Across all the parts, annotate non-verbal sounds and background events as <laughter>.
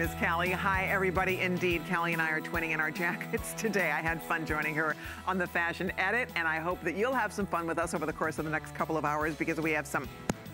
Is Callie. Hi, everybody. Indeed, Callie and I are twinning in our jackets <laughs> today. I had fun joining her on the Fashion Edit, and I hope that you'll have some fun with us over the course of the next couple of hours because we have some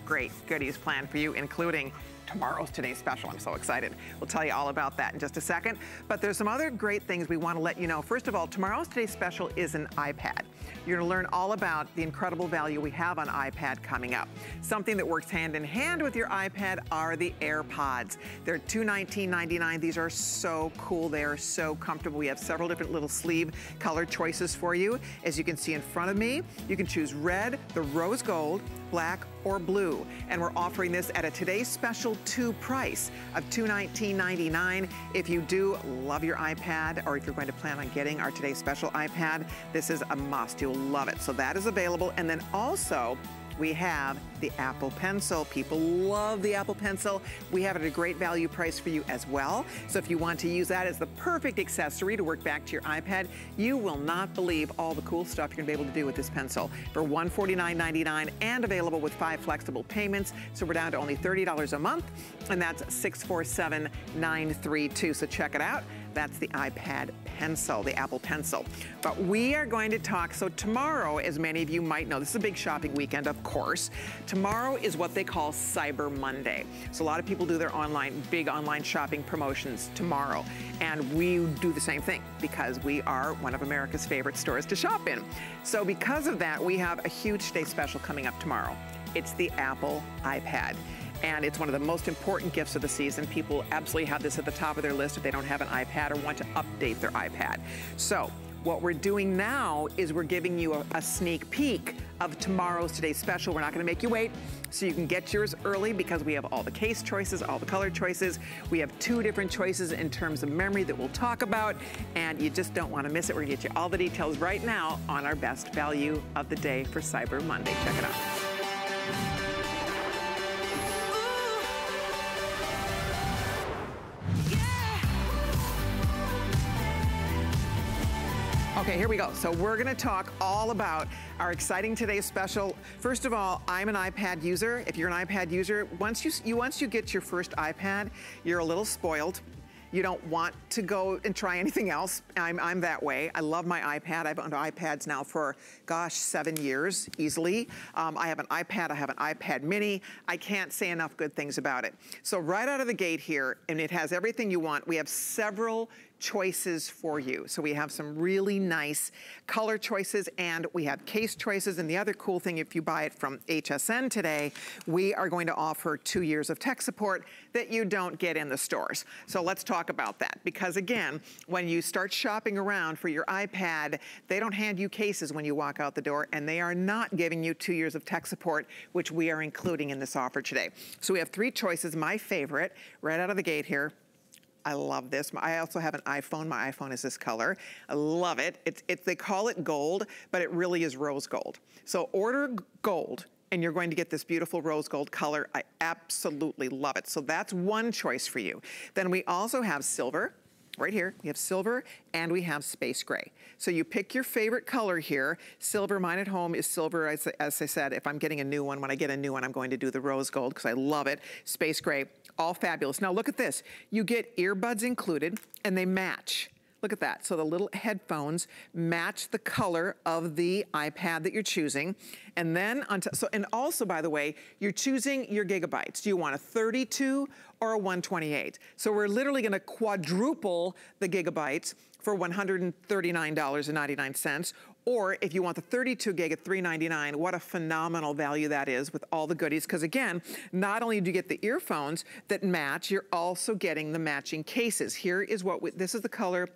great goodies planned for you, including tomorrow's today's special. I'm so excited. We'll tell you all about that in just a second. But there's some other great things we want to let you know. First of all, tomorrow's today's special is an iPad. You're going to learn all about the incredible value we have on iPad coming up. Something that works hand in hand with your iPad are the AirPods. They're $219.99. These are so cool. They are so comfortable. We have several different little sleeve color choices for you. As you can see in front of me, you can choose red, the rose gold, black, or blue. And we're offering this at a today's special two price of $219.99. If you do love your iPad or if you're going to plan on getting our today's special iPad, this is a must. You'll love it. So that is available. And then also, we have the Apple Pencil. People love the Apple Pencil. We have it at a great value price for you as well. So if you want to use that as the perfect accessory to work back to your iPad, you will not believe all the cool stuff you're gonna be able to do with this pencil for $149.99 and available with five flexible payments. So we're down to only $30 a month and that's 647-932. So check it out. That's the iPad Pencil, the Apple Pencil. But we are going to talk, so tomorrow, as many of you might know, this is a big shopping weekend, of course. Tomorrow is what they call Cyber Monday. So a lot of people do their online, big online shopping promotions tomorrow. And we do the same thing because we are one of America's favorite stores to shop in. So because of that, we have a huge day special coming up tomorrow. It's the Apple iPad and it's one of the most important gifts of the season. People absolutely have this at the top of their list if they don't have an iPad or want to update their iPad. So what we're doing now is we're giving you a, a sneak peek of tomorrow's today's special. We're not gonna make you wait, so you can get yours early because we have all the case choices, all the color choices. We have two different choices in terms of memory that we'll talk about, and you just don't wanna miss it. We're gonna get you all the details right now on our best value of the day for Cyber Monday. Check it out. Okay, here we go. So we're gonna talk all about our exciting today's special. First of all, I'm an iPad user. If you're an iPad user, once you, you once you get your first iPad, you're a little spoiled. You don't want to go and try anything else. I'm, I'm that way. I love my iPad. I've owned iPads now for, gosh, seven years, easily. Um, I have an iPad, I have an iPad mini. I can't say enough good things about it. So right out of the gate here, and it has everything you want, we have several choices for you. So we have some really nice color choices and we have case choices. And the other cool thing, if you buy it from HSN today, we are going to offer two years of tech support that you don't get in the stores. So let's talk about that. Because again, when you start shopping around for your iPad, they don't hand you cases when you walk out the door and they are not giving you two years of tech support, which we are including in this offer today. So we have three choices. My favorite, right out of the gate here, I love this. I also have an iPhone. My iPhone is this color. I love it. It's, it's, they call it gold, but it really is rose gold. So order gold and you're going to get this beautiful rose gold color. I absolutely love it. So that's one choice for you. Then we also have silver, right here. We have silver and we have space gray. So you pick your favorite color here. Silver, mine at home is silver. As, as I said, if I'm getting a new one, when I get a new one, I'm going to do the rose gold because I love it. Space gray, all fabulous. Now look at this. You get earbuds included and they match. Look at that. So the little headphones match the color of the iPad that you're choosing. And then, on so, and also, by the way, you're choosing your gigabytes. Do you want a 32 or a 128? So we're literally gonna quadruple the gigabytes for $139.99 or if you want the 32 gig at 399, what a phenomenal value that is with all the goodies. Because again, not only do you get the earphones that match, you're also getting the matching cases. Here is what, we, this is the color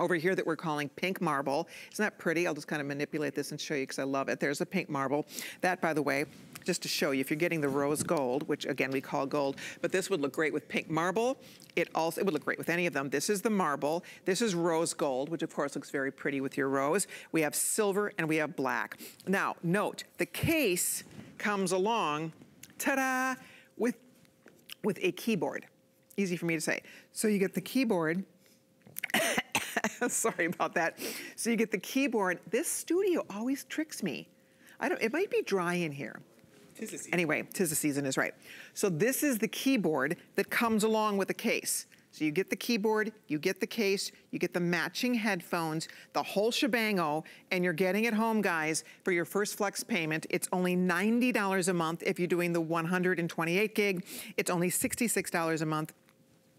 over here that we're calling pink marble. Isn't that pretty? I'll just kind of manipulate this and show you because I love it. There's a pink marble. That, by the way, just to show you, if you're getting the rose gold, which again we call gold, but this would look great with pink marble. It also, it would look great with any of them. This is the marble. This is rose gold, which of course looks very pretty with your rose. We have silver and we have black. Now, note, the case comes along, ta-da, with, with a keyboard. Easy for me to say. So you get the keyboard, <laughs> sorry about that. So you get the keyboard. This studio always tricks me. I don't, it might be dry in here. Tis the season. Anyway, tis the season is right. So this is the keyboard that comes along with the case. So you get the keyboard, you get the case, you get the matching headphones, the whole shebango, and you're getting it home, guys, for your first flex payment. It's only $90 a month if you're doing the 128 gig. It's only $66 a month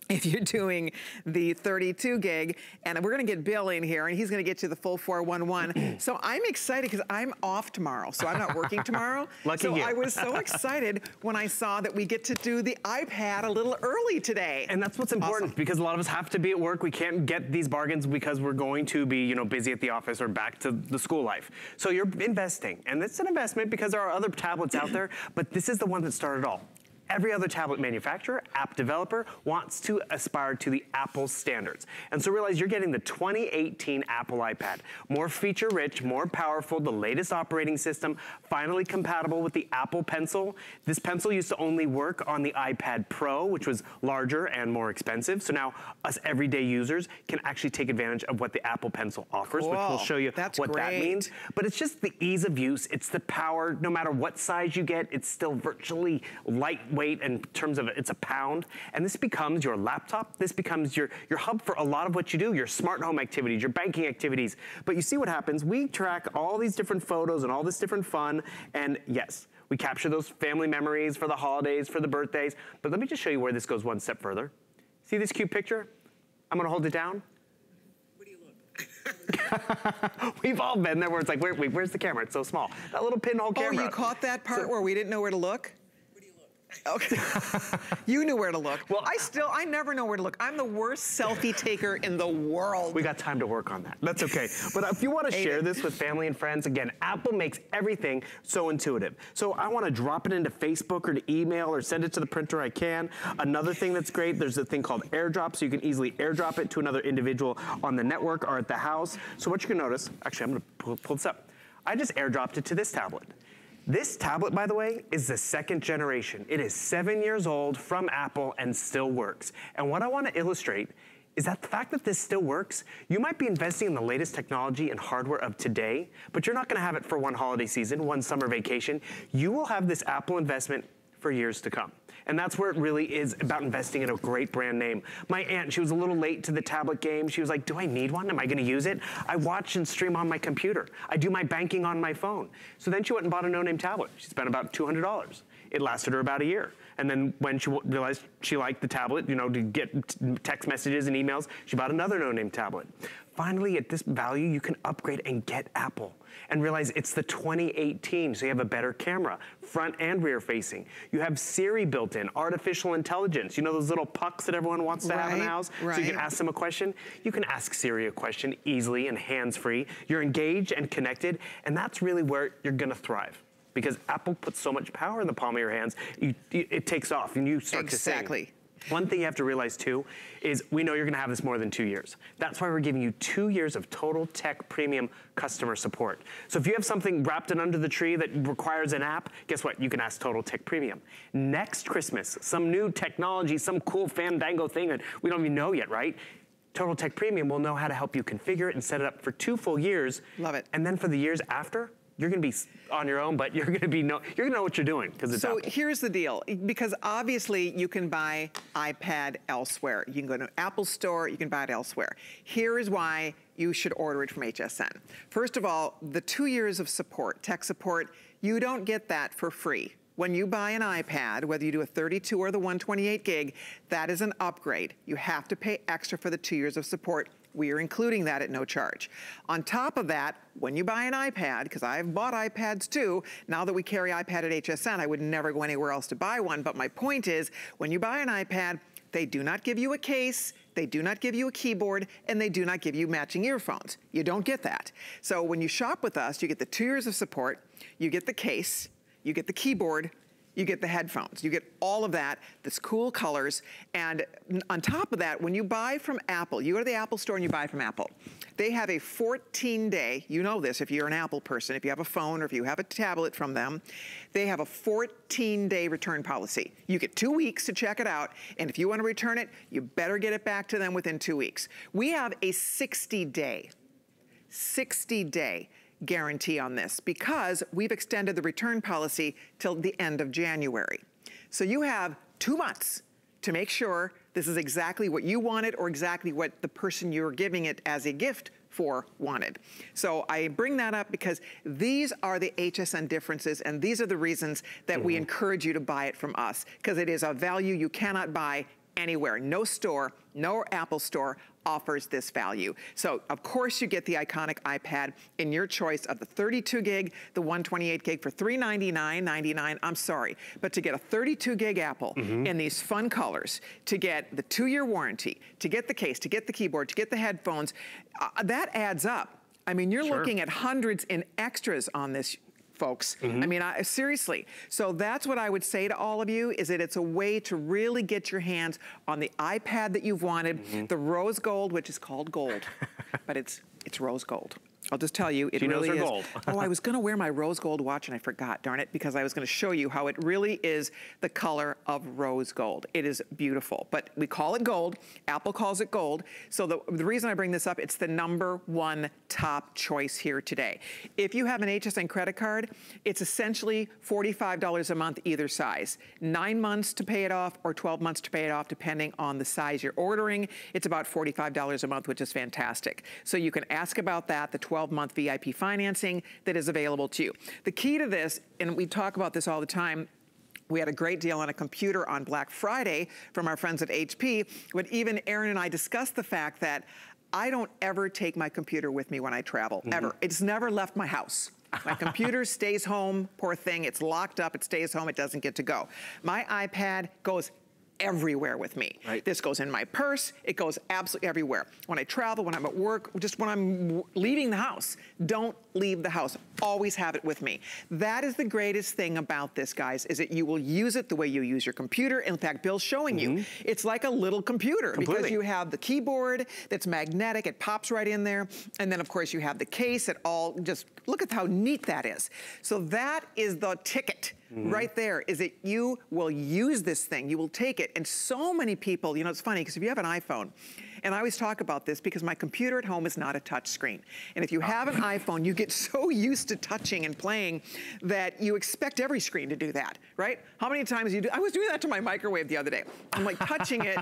<laughs> if you're doing the 32 gig, and we're gonna get Bill in here, and he's gonna get you the full 411. <clears throat> so I'm excited because I'm off tomorrow, so I'm not working tomorrow. <laughs> Lucky so you. I was so <laughs> excited when I saw that we get to do the iPad a little early today. And that's what's important Awesome. because a lot of us have to be at work. We can't get these bargains because we're going to be, you know, busy at the office or back to the school life. So you're investing, and it's an investment because there are other tablets out there, <clears throat> but this is the one that started all. Every other tablet manufacturer, app developer, wants to aspire to the Apple standards. And so realize you're getting the 2018 Apple iPad. More feature rich, more powerful, the latest operating system, finally compatible with the Apple Pencil. This pencil used to only work on the iPad Pro, which was larger and more expensive. So now us everyday users can actually take advantage of what the Apple Pencil offers, which we'll show you That's what that means. But it's just the ease of use. It's the power. No matter what size you get, it's still virtually lightweight in terms of it's a pound. And this becomes your laptop. This becomes your, your hub for a lot of what you do, your smart home activities, your banking activities. But you see what happens. We track all these different photos and all this different fun. And yes, we capture those family memories for the holidays, for the birthdays. But let me just show you where this goes one step further. See this cute picture? I'm gonna hold it down. What do you look? We've all been there where it's like, wait, wait, where's the camera? It's so small. That little pinhole camera. oh, you caught that part where we didn't know where to look? Okay. <laughs> you knew where to look. Well, I still, I never know where to look. I'm the worst selfie taker in the world. We got time to work on that. That's okay. But if you want to share it. this with family and friends, again, Apple makes everything so intuitive. So I want to drop it into Facebook or to email or send it to the printer I can. Another thing that's great, there's a thing called AirDrop, so you can easily AirDrop it to another individual on the network or at the house. So what you can notice, actually I'm going to pull, pull this up. I just AirDropped it to this tablet. This tablet, by the way, is the second generation. It is seven years old from Apple and still works. And what I want to illustrate is that the fact that this still works, you might be investing in the latest technology and hardware of today, but you're not gonna have it for one holiday season, one summer vacation. You will have this Apple investment for years to come. And that's where it really is about investing in a great brand name. My aunt, she was a little late to the tablet game. She was like, do I need one? Am I gonna use it? I watch and stream on my computer. I do my banking on my phone. So then she went and bought a no-name tablet. She spent about $200. It lasted her about a year. And then when she w- realized she liked the tablet, you know, to get t- text messages and emails, she bought another no-name tablet. Finally, at this value, you can upgrade and get Apple and realize it's the 2018, so you have a better camera, front and rear facing. You have Siri built in, artificial intelligence. You know those little pucks that everyone wants to have in the Right, house? So you can ask them a question. You can ask Siri a question easily and hands-free. You're engaged and connected, and that's really where you're gonna thrive. Because Apple puts so much power in the palm of your hands, you, it takes off and you start to sing. Exactly. One thing you have to realize too is we know you're gonna have this more than two years. That's why we're giving you two years of total tech premium customer support. So if you have something wrapped in under the tree that requires an app, guess what? You can ask Total Tech Premium. Next Christmas, some new technology, some cool fandango thing that we don't even know yet, right? Total Tech Premium will know how to help you configure it and set it up for two full years. Love it. And then for the years after, you're gonna be on your own, but you're gonna be know, you're gonna know what you're doing because it's So Apple. here's the deal, because obviously you can buy iPad elsewhere. You can go to Apple Store, you can buy it elsewhere. Here is why you should order it from HSN. First of all, the two years of support, tech support, you don't get that for free. When you buy an iPad, whether you do a 32 or the 128 gig, that is an upgrade. You have to pay extra for the two years of support. We are including that at no charge. On top of that, when you buy an iPad, because I've bought iPads too, now that we carry iPad at HSN, I would never go anywhere else to buy one. But my point is, when you buy an iPad, they do not give you a case, they do not give you a keyboard, and they do not give you matching earphones. You don't get that. So when you shop with us, you get the two years of support, you get the case, you get the keyboard, you get the headphones, you get all of that, this cool colors, and on top of that, when you buy from Apple, you go to the Apple store and you buy from Apple, they have a 14 day, you know this if you're an Apple person, if you have a phone or if you have a tablet from them, they have a 14 day return policy. You get two weeks to check it out, and if you wanna return it, you better get it back to them within two weeks. We have a 60 day 60 day guarantee on this because we've extended the return policy till the end of January. So you have two months to make sure this is exactly what you wanted or exactly what the person you're giving it as a gift for wanted. So I bring that up because these are the HSN differences and these are the reasons that mm -hmm. we mm-hmm. encourage you to buy it from us because it is a value you cannot buy anywhere. No store, no Apple store offers this value. So of course you get the iconic iPad in your choice of the 32 gig, the 128 gig for $399.99. I'm sorry, but to get a 32 gig Apple mm -hmm. in these fun colors, to get the two-year warranty, to get the case, to get the keyboard, to get the headphones, uh, that adds up. I mean, you're sure. looking at hundreds in extras on this folks. Mm -hmm. I mm-hmm. mean, I, seriously. So that's what I would say to all of you is that it's a way to really get your hands on the iPad that you've wanted, mm -hmm. the rose gold, which is called gold, <laughs> but it's it's rose gold. I'll just tell you, it she really is. gold. <laughs> oh, I was gonna wear my rose gold watch and I forgot, darn it, because I was gonna show you how it really is the color of rose gold. It is beautiful, but we call it gold. Apple calls it gold. So the, the reason I bring this up, it's the number one top choice here today. If you have an HSN credit card, it's essentially $45 a month either size. Nine months to pay it off or 12 months to pay it off, depending on the size you're ordering. It's about $45 a month, which is fantastic. So you can ask about that, the 12 12-month VIP financing that is available to you. The key to this, and we talk about this all the time, we had a great deal on a computer on Black Friday from our friends at HP, but even Aaron and I discussed the fact that I don't ever take my computer with me when I travel, mm -hmm. ever. It's never left my house. My computer <laughs> stays home, poor thing, it's locked up, it stays home, it doesn't get to go. My iPad goes everywhere with me. Right. This goes in my purse, it goes absolutely everywhere. When I travel, when I'm at work, just when I'm leaving the house, don't leave the house. Always have it with me. That is the greatest thing about this, guys, is that you will use it the way you use your computer. In fact, Bill's showing mm -hmm. you. Mm-hmm. It's like a little computer Completely. because you have the keyboard that's magnetic, it pops right in there. And then of course you have the case, it all just, look at how neat that is. So that is the ticket Mm right there is that you will use this thing, you will take it. And so many people, you know, it's funny because if you have an iPhone, and I always talk about this because my computer at home is not a touch screen. And if you oh. have an <laughs> iPhone, you get so used to touching and playing that you expect every screen to do that, right? How many times you do, I was doing that to my microwave the other day. I'm like touching it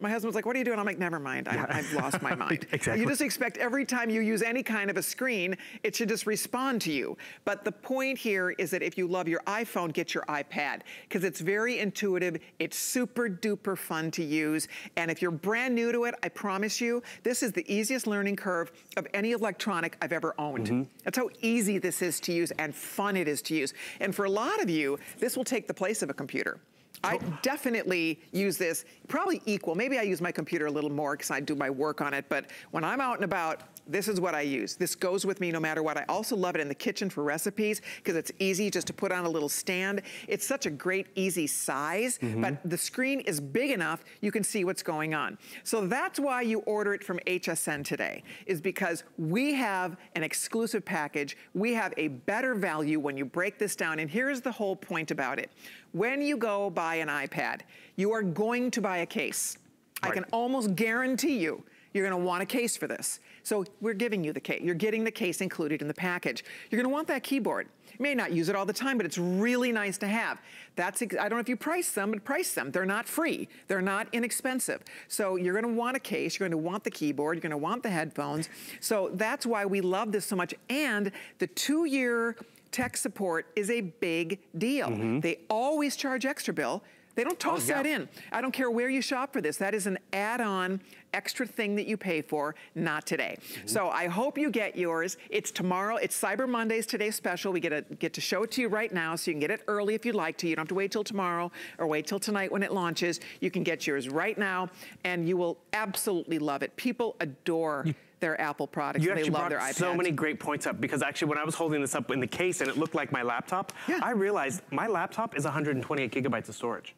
my husband was like, what are you doing? I'm like, never mind, I, have lost my <laughs> mind. exactly. You just expect every time you use any kind of a screen, it should just respond to you. But the point here is that if you love your iPhone, get your iPad, because it's very intuitive, it's super duper fun to use, and if you're brand new to it, I promise you, this is the easiest learning curve of any electronic I've ever owned. Mm -hmm. That's how easy this is to use and fun it is to use. And for a lot of you, this will take the place of a computer. I definitely use this, probably equal. Maybe I use my computer a little more because I do my work on it, but when I'm out and about, this is what I use. This goes with me no matter what. I also love it in the kitchen for recipes because it's easy just to put on a little stand. It's such a great, easy size, mm -hmm. but the screen is big enough you can see what's going on. So that's why you order it from HSN today, is because we have an exclusive package. We have a better value when you break this down, and here's the whole point about it. When you go buy an iPad, you are going to buy a case. Right. I can almost guarantee you, you're gonna want a case for this. So we're giving you the case. You're getting the case included in the package. You're gonna want that keyboard. You may not use it all the time, but it's really nice to have. That's, I don't know if you price them, but price them. They're not free. They're not inexpensive. So you're gonna want a case, you're gonna want the keyboard, you're gonna want the headphones. So that's why we love this so much. And the two-year tech support is a big deal. Mm -hmm. They always charge extra bill. They don't toss oh, yeah. that in. I don't care where you shop for this. That is an add-on extra thing that you pay for, not today. Mm -hmm. So I hope you get yours. It's tomorrow. It's Cyber Mondays today's special. We get, a, get to show it to you right now so you can get it early if you'd like to. You don't have to wait till tomorrow or wait till tonight when it launches. You can get yours right now and you will absolutely love it. People adore their Apple products. You actually they love their iPads. so many great points up because actually when I was holding this up in the case and it looked like my laptop, yeah. I realized my laptop is 128 gigabytes of storage.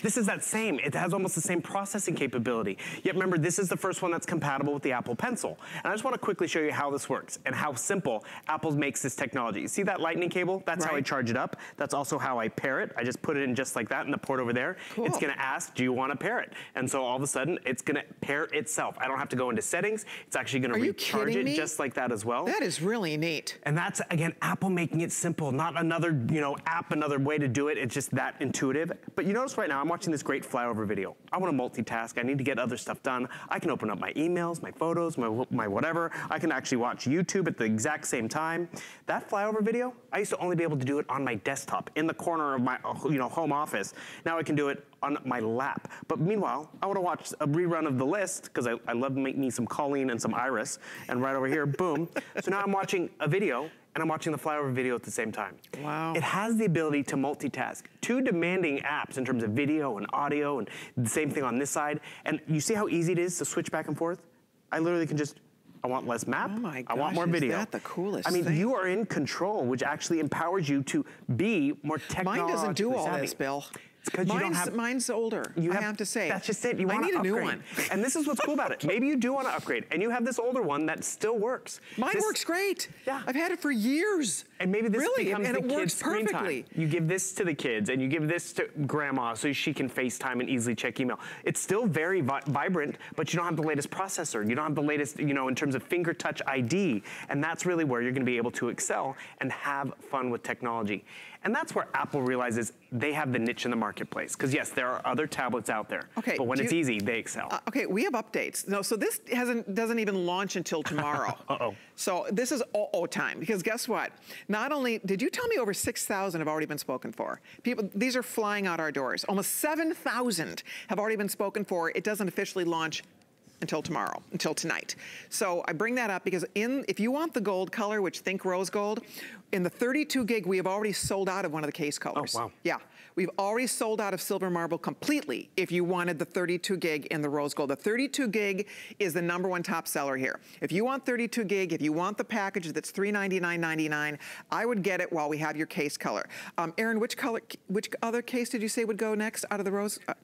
This is that same, it has almost the same processing capability. Yet remember, this is the first one that's compatible with the Apple Pencil. And I just wanna quickly show you how this works and how simple Apple makes this technology. See that lightning cable? That's right. how I charge it up. That's also how I pair it. I just put it in just like that in the port over there. Cool. It's gonna ask, do you wanna pair it? And so all of a sudden, it's gonna pair itself. I don't have to go into settings. It's actually gonna Are recharge it me? just like that as well. That is really neat. And that's, again, Apple making it simple, not another, you know, app, another way to do it. It's just that intuitive. But you notice right now, I'm watching this great flyover video. I wanna multitask, I need to get other stuff done. I can open up my emails, my photos, my, my whatever. I can actually watch YouTube at the exact same time. That flyover video, I used to only be able to do it on my desktop in the corner of my uh, you know, home office. Now I can do it on my lap. But meanwhile, I wanna watch a rerun of The List, because I, I love to make me some Colleen and some Iris, and right over here, boom. So now I'm watching a video and I'm watching the flyover video at the same time. Wow. It has the ability to multitask. Two demanding apps in terms of video and audio and the same thing on this side. And you see how easy it is to switch back and forth? I literally can just I want less map. Oh my I want gosh, more is video. that the coolest I mean, thing? you are in control, which actually empowers you to be more technologically Mine doesn't do all savvy. this, Bill. It's 'cause you don't Mine's, have- mine's older. You I have to say. That's just it. You I need to a new one. And this is what's cool about it. Maybe you do want to upgrade, and you have this older one that still works. Mine This- works great. Yeah. I've had it for years. And maybe this really, becomes and the it kids' works screen perfectly. time. You give this to the kids, and you give this to grandma so she can FaceTime and easily check email. It's still very vi- vibrant, but you don't have the latest processor. You don't have the latest, you know, in terms of finger touch ID, and that's really where you're going to be able to excel and have fun with technology. And that's where Apple realizes they have the niche in the marketplace. Because yes, there are other tablets out there, Okay, but when it's you- easy, they excel. Uh, okay, we have updates. No, so this hasn't doesn't even launch until <laughs> tomorrow. Uh-oh. So this is uh-oh time because guess what? Not only did you tell me over 6,000 have already been spoken for. People these are flying out our doors. Almost 7,000 have already been spoken for. It doesn't officially launch until tomorrow, until tonight. So I bring that up because in if you want the gold color, which think rose gold, in the 32 gig we have already sold out of one of the case colors. Oh, wow. Yeah, we've already sold out of silver marble completely if you wanted the 32 gig in the rose gold. The 32 gig is the number one top seller here. If you want 32 gig, if you want the package that's $399.99, I would get it while we have your case color. Um, Erin, which color, which other case did you say would go next out of the rose? Uh,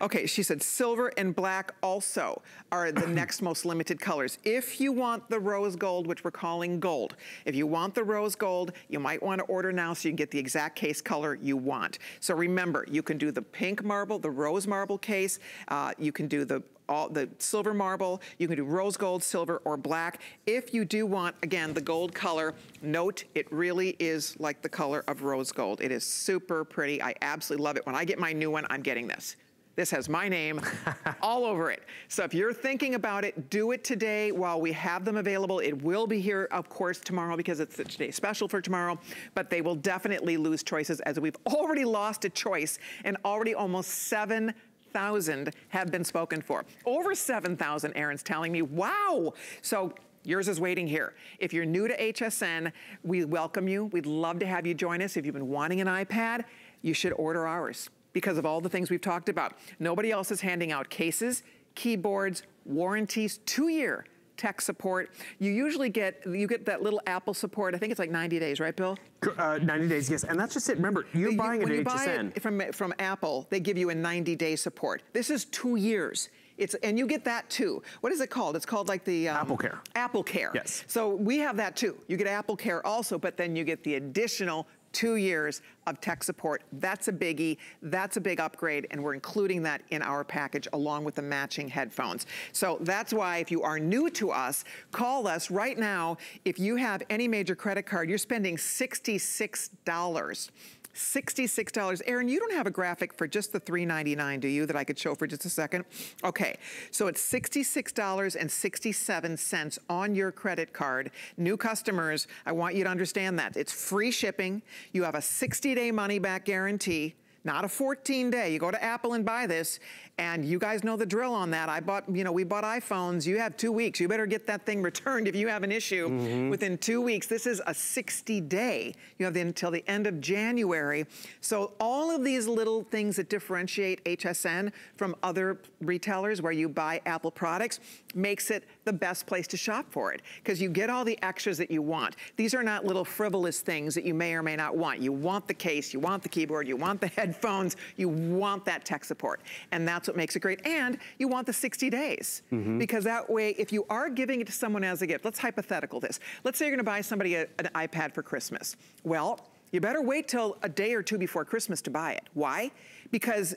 Okay, she said silver and black also are the <clears throat> next most limited colors. If you want the rose gold, which we're calling gold, if you want the rose gold, you might want to order now so you can get the exact case color you want. So remember, you can do the pink marble, the rose marble case, uh, you can do the all the silver marble, you can do rose gold, silver, or black. If you do want, again, the gold color, note it really is like the color of rose gold. It is super pretty. I absolutely love it. When I get my new one, I'm getting this. This has my name <laughs> all over it. So if you're thinking about it, do it today while we have them available. It will be here, of course, tomorrow because it's the today special for tomorrow, but they will definitely lose choices as we've <laughs> already lost a choice and already almost 7,000 have been spoken for. Over 7,000, Aaron's telling me. Wow. So Yours is waiting here. If you're new to HSN, we welcome you. We'd love to have you join us. If you've been wanting an iPad, you should order ours because of all the things we've talked about. Nobody else is handing out cases, keyboards, warranties, two-year tech support. You usually get you get that little Apple support. I think it's like 90 days, right, Bill? Uh, 90 days, yes. And that's just it. Remember, you're You- buying it at HSN. it from from Apple, they give you a 90-day support. This is two years. It's and you get that too. What is it called? It's called like the um, Apple Care. Apple Care. Yes. So we have that too. You get Apple Care also, but then you get the additional two years of tech support. That's a biggie. That's a big upgrade, and we're including that in our package along with the matching headphones. So that's why if you are new to us, call us right now. If you have any major credit card, you're spending $66. $66. Aaron, you don't have a graphic for just the $3.99, do you, that I could show for just a second? Okay, so it's $66.67 on your credit card. New customers, I want you to understand that. It's free shipping. You have a 60-day money-back guarantee not a 14 day. You go to Apple and buy this, and you guys know the drill on that. I bought, you know, we bought iPhones. You have two weeks. You better get that thing returned if you have an issue mm-hmm. within two weeks. This is a 60 day. You have the, until the end of January. So all of these little things that differentiate HSN from other retailers where you buy Apple products makes it the best place to shop for it because you get all the extras that you want. These are not little frivolous things that you may or may not want. You want the case, you want the keyboard, you want the <laughs> headphones, you want that tech support. And that's what makes it great. And you want the 60 days mm-hmm. because that way, if you are giving it to someone as a gift, let's hypothetical this. Let's say you're gonna buy somebody a- an iPad for Christmas. Well, you better wait till a day or two before Christmas to buy it. Why? Because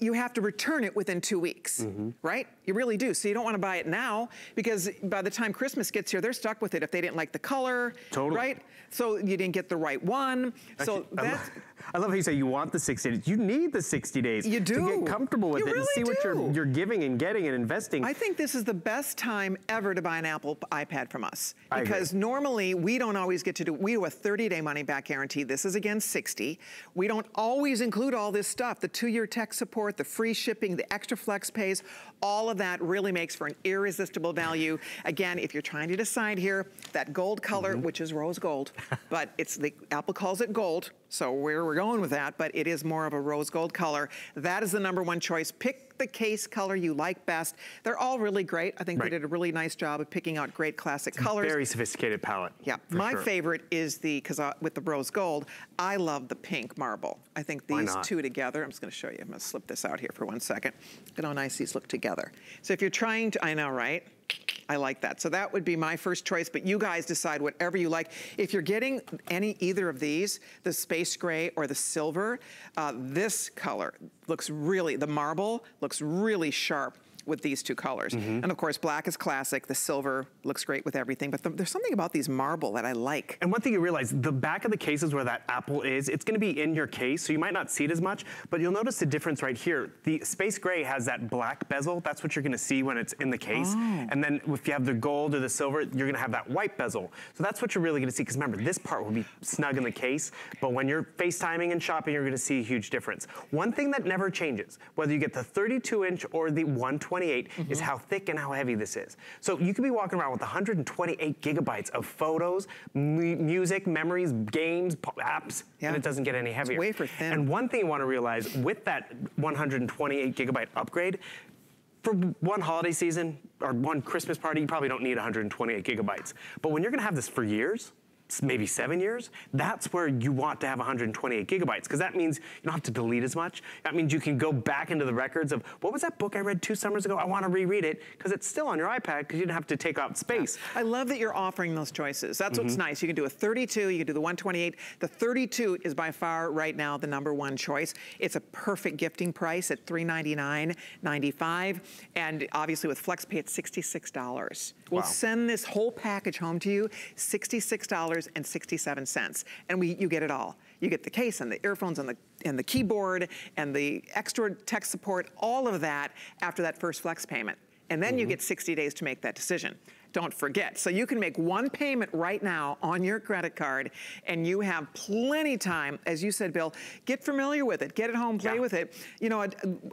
you have to return it within two weeks, mm-hmm. right? You really do. So you don't want to buy it now because by the time Christmas gets here, they're stuck with it if they didn't like the color, Totally. right? So you didn't get the right one. so Actually, lo- that's I love how you say you want the 60 days. You need the 60 days. You do. To get comfortable with You it really and see what you're, you're giving and getting and investing. I think this is the best time ever to buy an Apple iPad from us. Because normally we don't always get to do, we do a 30-day money-back guarantee. This is again 60. We don't always include all this stuff, the two-year tech support, the free shipping, the extra flex pays, all of that really makes for an irresistible value. Again, if you're trying to decide here, that gold color, Mm-hmm. which is rose gold, but it's the, Apple calls it gold, so where we're going with that, but it is more of a rose gold color. That is the number one choice. Pick the case color you like best. They're all really great. I think Right. they did a really nice job of picking out great classic colors. Very sophisticated palette. yeah, my sure. favorite is the, because uh, with the rose gold, I love the pink marble. I think these two together, I'm just gonna show you, I'm gonna slip this out here for one second. Look at how nice these look together. So if you're trying to, I know, right? I like that. So that would be my first choice, but you guys decide whatever you like. If you're getting any, either of these, the space gray or the silver, uh, this color looks really, the marble looks really sharp with these two colors. Mm-hmm. And of course, black is classic. The silver looks great with everything, but the, there's something about these marble that I like. And one thing you realize, the back of the case is where that apple is. It's gonna be in your case, so you might not see it as much, but you'll notice the difference right here. The space gray has that black bezel. That's what you're gonna see when it's in the case. Oh. And then if you have the gold or the silver, you're gonna have that white bezel. So that's what you're really gonna see, because remember, this part will be snug in the case, but when you're FaceTiming and shopping, you're gonna see a huge difference. One thing that never changes, whether you get the 32 inch or the 128, is mm-hmm. how thick and how heavy this is. So you could be walking around with 128 gigabytes of photos, mu- music, memories, games, apps, Yeah. and it doesn't get any heavier. wafer thin. And one thing you want to realize with that 128 gigabyte upgrade, for one holiday season or one Christmas party, you probably don't need 128 gigabytes. But when you're gonna have this for years, maybe seven years, that's where you want to have 128 gigabytes because that means you don't have to delete as much. That means you can go back into the records of what was that book I read two summers ago? I want to reread it because it's still on your iPad because you didn't have to take out space. I love that you're offering those choices. That's what's Mm-hmm. nice. You can do a 32, you can do the 128. The 32 is by far right now the number one choice. It's a perfect gifting price at $399.95. And obviously with FlexPay, it's $66. We'll send this whole package home to you, $66.67. And we, you get it all. You get the case and the earphones and the and the keyboard and the extra tech support, all of that after that first flex payment. And then you Mm-hmm. get 60 days to make that decision. Don't forget. So you can make one payment right now on your credit card and you have plenty time, as you said, Bill, get familiar with it, get it home, play Yeah. with it. You know,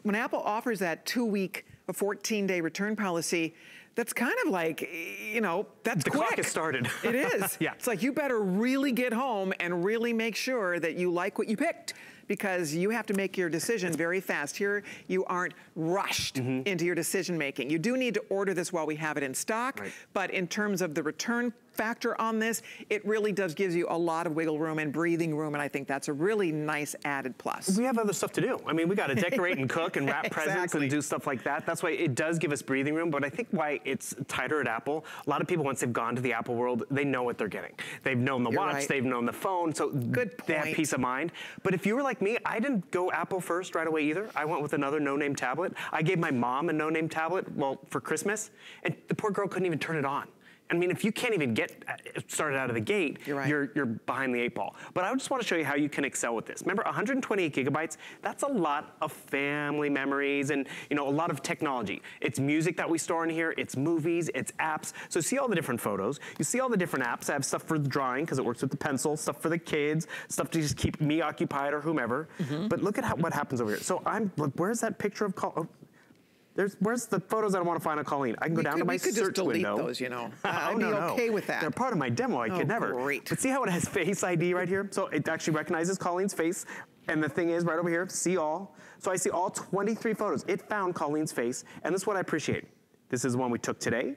when Apple offers that two week, a 14 day return policy, that's kind of like, you know, that's The quick. clock has started. It is. <laughs> Yeah. It's like you better really get home and really make sure that you like what you picked because you have to make your decision very fast. Here, you aren't rushed Mm-hmm. into your decision making. You do need to order this while we have it in stock, Right. but in terms of the return factor on this, it really does gives you a lot of wiggle room and breathing room, and I think that's a really nice added plus. We have other stuff to do. I mean, we got to decorate and cook and <laughs> wrap presents and do stuff like that. That's why it does give us breathing room. But I think why it's tighter at Apple, a lot of people, once they've gone to the Apple world, they know what they're getting. They've known the You're watch, right. they've known the phone, so Good they have peace of mind. But if you were like me, I didn't go Apple first right away either. I went with another no-name tablet. I gave my mom a no-name tablet, well, for Christmas, and the poor girl couldn't even turn it on. I mean, if you can't even get uh, started out of the gate, You're right. you're you're behind the eight ball. But I just want to show you how you can excel with this. Remember, 128 gigabytes, that's a lot of family memories and you know a lot of technology. It's music that we store in here, it's movies, it's apps. So see all the different photos. You see all the different apps. I have stuff for the drawing because it works with the pencil, stuff for the kids, stuff to just keep me occupied or whomever. Mm-hmm. But look at how, what happens over here. So I'm, look, where's that picture of oh, there's, where's the photos that I want to find on Colleen? I can go We down could- to my we could just search delete window. those, you know. <laughs> Oh, I'd be no, no. okay with that. They're part of my demo. I Oh, could never. great. But see how it has Face ID right here? So it actually recognizes Colleen's face. And the thing is, right over here, see all. So I see all 23 photos. It found Colleen's face. And this is what I appreciate. This is the one we took today.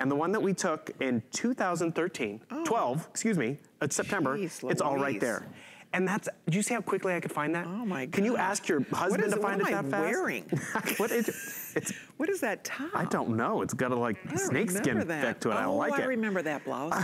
And the one that we took in 2013, 12, excuse me, it's September. Oh. Jeez it's all right there. And that's, do you see how quickly I could find that? Oh my God. Can you ask your husband is- to find what it am that I fast? wearing? <laughs> what is it? It's, <laughs> what is that top? I don't know. It's got a like snakeskin effect to it. Oh, I don't like I it. I remember that blouse.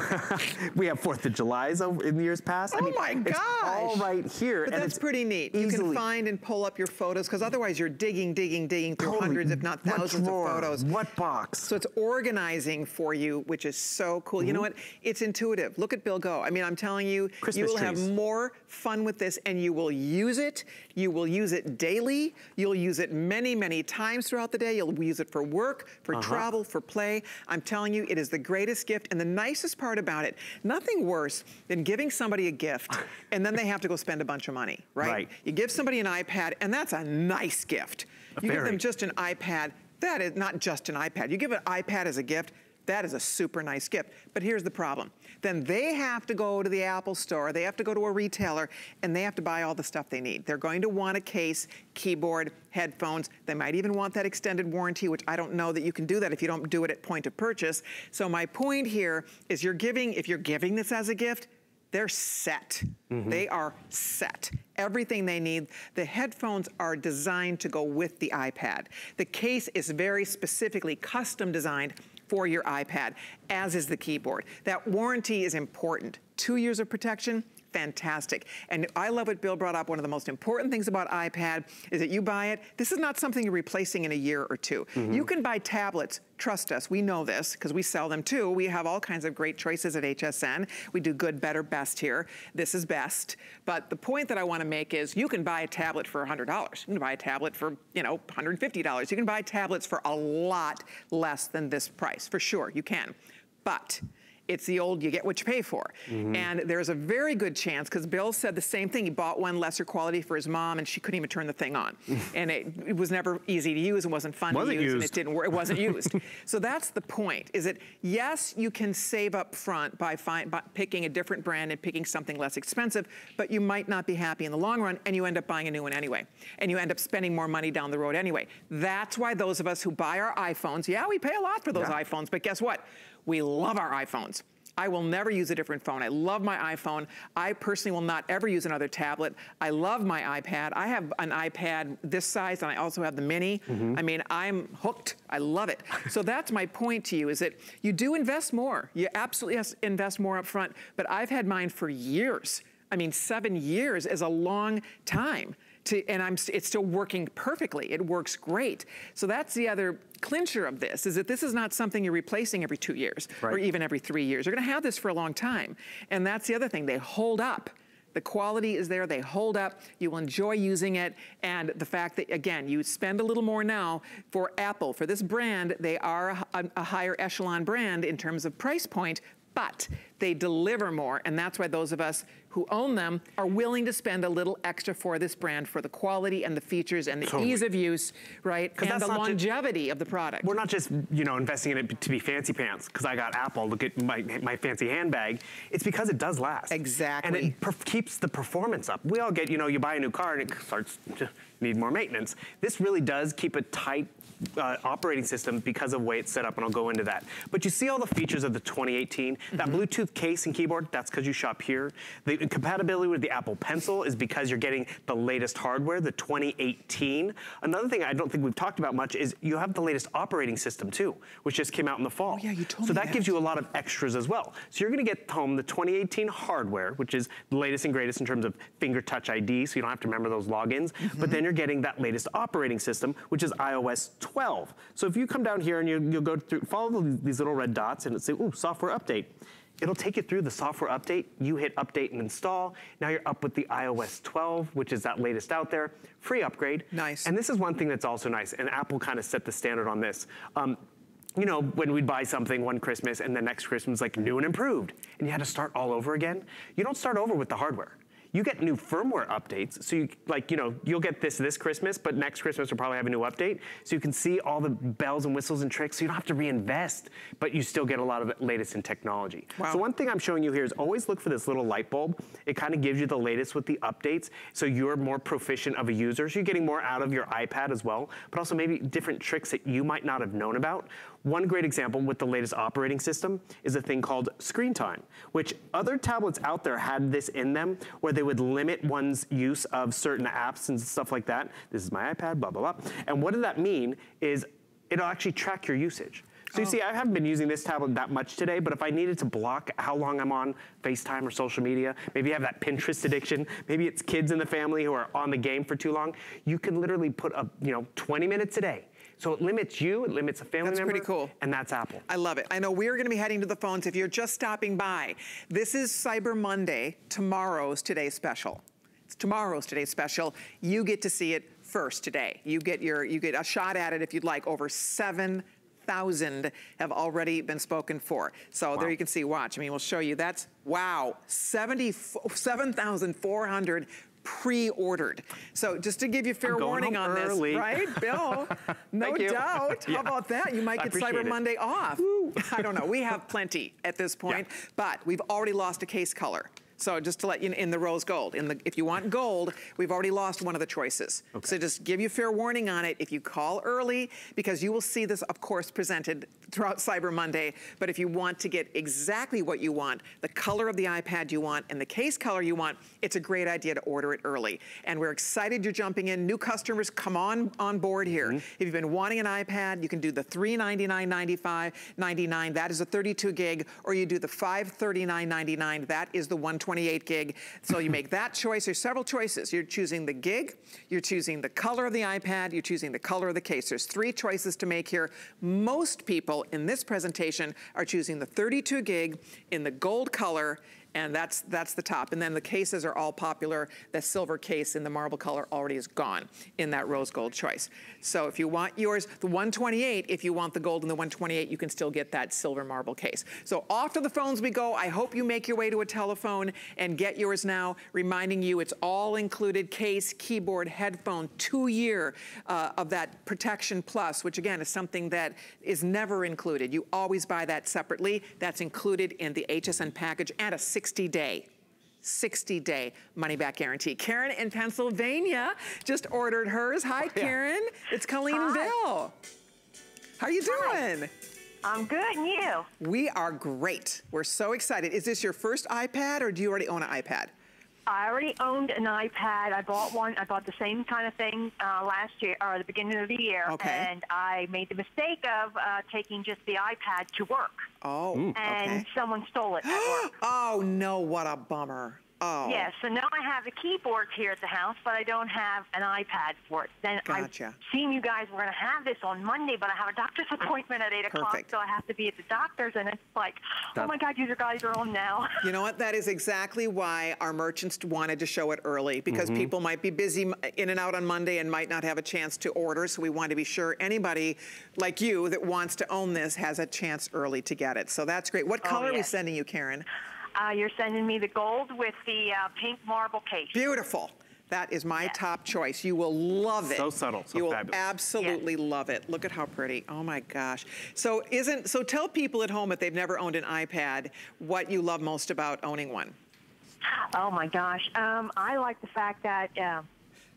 <laughs> we have Fourth of July's over in the years past. I Oh mean, my It's all right here. But that's pretty neat. You can find and pull up your photos because otherwise you're digging, digging, digging through Holy- hundreds, if not thousands of photos. What box? So it's organizing for you, which is so cool. You know Mm-hmm. what? It's intuitive. Look at Bill Go. I mean, I'm telling you, Christmas you will have trees. more fun with this and you will use it. You will use it daily. You'll use it many, many times throughout the day. You'll use it for work, for Uh-huh. travel, for play. I'm telling you, it is the greatest gift. And the nicest part about it, nothing worse than giving somebody a gift <laughs> and then they have to go spend a bunch of money, right? Right. You give somebody an iPad and that's a nice gift. You give them just an iPad, that is not just an iPad. You give an iPad as a gift, that is a super nice gift. But here's the problem. Then they have to go to the Apple store, they have to go to a retailer, and they have to buy all the stuff they need. They're going to want a case, keyboard, headphones. They might even want that extended warranty, which I don't know that you can do that if you don't do it at point of purchase. So my point here is you're giving, if you're giving this as a gift, they're set. Mm-hmm. They are set. Everything they need. The headphones are designed to go with the iPad. The case is very specifically custom designed for your iPad, as is the keyboard. That warranty is important. Two years of protection, fantastic. And I love what Bill brought up. One of the most important things about iPad is that you buy it. This is not something you're replacing in a year or 2 mm-hmm. You can buy tablets. Trust us, we know this because we sell them too. We have all kinds of great choices at HSN. We do good, better, best here. This is best. But the point that I want to make is you can buy a tablet for $100. You can buy a tablet for, you know, $150. You can buy tablets for a lot less than this price, for sure, you can. But it's the old you get what you pay for. Mm-hmm. And there's a very good chance, because Bill said the same thing. He bought one lesser quality for his mom and she couldn't even turn the thing on. <laughs> and it, it was never easy to use and wasn't fun Wasn't to use, and it didn't work. It wasn't used. <laughs> so that's the point, is that yes, you can save up front by, fi- by picking a different brand and picking something less expensive, but you might not be happy in the long run and you end up buying a new one anyway. And you end up spending more money down the road anyway. That's why those of us who buy our iPhones, yeah, we pay a lot for those Yeah. iPhones, but guess what? We love our iPhones. I will never use a different phone. I love my iPhone. I personally will not ever use another tablet. I love my iPad. I have an iPad this size and I also have the mini. Mm-hmm. I mean, I'm hooked. I love it. So <laughs> that's my point to you is that you do invest more. You absolutely invest more up front, but I've had mine for years. I mean, seven years is a long time. To, and I'm, it's still working perfectly. It works great. So that's the other clincher of this, is that this is not something you're replacing every two years or even every three years. You're gonna have this for a long time. And that's the other thing, they hold up. The quality is there, they hold up, you will enjoy using it, and the fact that, again, you spend a little more now for Apple. For this brand, they are a, a higher echelon brand in terms of price point, but they deliver more, and that's why those of us who own them are willing to spend a little extra for this brand for the quality and the features and the Totally. ease of use, right? And the that's not ju- longevity of the product. We're not just, you know, investing in it to be fancy pants because I got Apple. Look at my, my fancy handbag. It's because it does last. Exactly. And it keeps the performance up. We all get, you know, you buy a new car and it starts to need more maintenance. This really does keep a tight uh, operating system because of the way it's set up, and I'll go into that. But you see all the features of the 2018. That Mm-hmm. Bluetooth case and keyboard, that's because you shop here. The compatibility with the Apple Pencil is because you're getting the latest hardware, the 2018. Another thing I don't think we've talked about much is you have the latest operating system too, which just came out in the fall. Oh, yeah, you told So me that, that. gives you a lot of extras as well. So you're gonna get home the 2018 hardware, which is the latest and greatest in terms of finger touch ID, so you don't have to remember those logins. Mm-hmm. But then you're getting that latest operating system, which is iOS 12. So if you come down here and you, you'll go through, follow these little red dots and it'll say, ooh, software update. It'll take you through the software update. You hit update and install. Now you're up with the iOS 12, which is that latest out there. Free upgrade. Nice. And this is one thing that's also nice, and Apple kind of set the standard on this. Um, you know, when we'd buy something one Christmas and the next Christmas like new and improved, and you had to start all over again, you don't start over with the hardware. You get new firmware updates. So you like, you know, you'll get this this Christmas, but next Christmas we'll probably have a new update. So you can see all the bells and whistles and tricks. So you don't have to reinvest, but you still get a lot of the latest in technology. Wow. So one thing I'm showing you here is always look for this little light bulb. It kind of gives you the latest with the updates. So you're more proficient of a user. So you're getting more out of your iPad as well, but also maybe different tricks that you might not have known about. One great example with the latest operating system is a thing called screen time, which other tablets out there had this in them where they would limit one's use of certain apps and stuff like that. This is my iPad, blah, blah, blah. And what did that mean is it'll actually track your usage. So you oh. see, I haven't been using this tablet that much today, but if I needed to block how long I'm on FaceTime or social media, maybe you have that Pinterest addiction, maybe it's kids in the family who are on the game for too long, you can literally put up, you know, 20 minutes a day. So it limits you, it limits a family That's member. pretty cool. And that's Apple. I love it. I know we're going to be heading to the phones if you're just stopping by. This is Cyber Monday, tomorrow's Today Special. It's tomorrow's Today Special. You get to see it first today. You get your you get a shot at it if you'd like. Over 7,000 have already been spoken for. So there you can see, watch. I mean, we'll show you. That's, wow, 70 7,400 pre-ordered. So just to give you fair warning on early. this, right, Bill? <laughs> No doubt. Yeah. How about that? You might get Cyber it. Monday off. <laughs> I don't know. We have plenty at this point, <laughs> but we've already lost a case color. So just to let you in the rose gold, in the if you want gold, we've already lost one of the choices. So just give you fair warning on it if you call early, because you will see this, of course, presented throughout Cyber Monday. But if you want to get exactly what you want, the color of the iPad you want and the case color you want, it's a great idea to order it early. And we're excited you're jumping in. New customers, come on on board here. Mm-hmm. If you've been wanting an iPad, you can do the $399.95, 99. That is a 32 gig, or you do the $539.99. That is the 128 gig. So you make that choice. There's several choices. You're choosing the gig, you're choosing the color of the iPad, you're choosing the color of the case. There's three choices to make here. Most people in this presentation are choosing the 32 gig in the gold color and that's that's the top. And then the cases are all popular. The silver case in the marble color already is gone in that rose gold choice. So if you want yours, the 128, if you want the gold in the 128, you can still get that silver marble case. So off to the phones we go. I hope you make your way to a telephone and get yours now. Reminding you, it's all included case, keyboard, headphone, two year uh, of that protection plus, which again is something that is never included. You always buy that separately. That's included in the HSN package and a 60 day 60 day 60-day money back guarantee. Karen in Pennsylvania just ordered hers. Hi, oh, Karen. It's Colleen and Hi. Bill. How are you Hi. doing? I'm good, and you? We are great. We're so excited. Is this your first iPad or do you already own an iPad? I already owned an iPad. I bought one. I bought the same kind of thing uh, last year, or the beginning of the year. Okay. And I made the mistake of uh, taking just the iPad to work. Oh, And okay. someone stole it at work. <gasps> Oh, no, what a bummer. Oh. Yeah, so now I have the keyboard here at the house, but I don't have an iPad for it. Then Gotcha. I've seen you guys were going to have this on Monday, but I have a doctor's <laughs> appointment at 8 o'clock, so I have to be at the doctor's, and it's like, oh my God, you guys are on now. <laughs> You know what? That is exactly why our merchants wanted to show it early because mm-hmm. people might be busy in and out on Monday and might not have a chance to order. So we want to be sure anybody like you that wants to own this has a chance early to get it. So that's great. What oh, color are we sending you, Karen? Uh, you're sending me the gold with the uh, pink marble case. Beautiful. That is my Yes. top choice. You will love it. So subtle, so you will fabulous. absolutely love it. Look at how pretty. Oh my gosh. So isn't so tell people at home if they've never owned an iPad what you love most about owning one. Oh my gosh. Um, I like the fact that uh,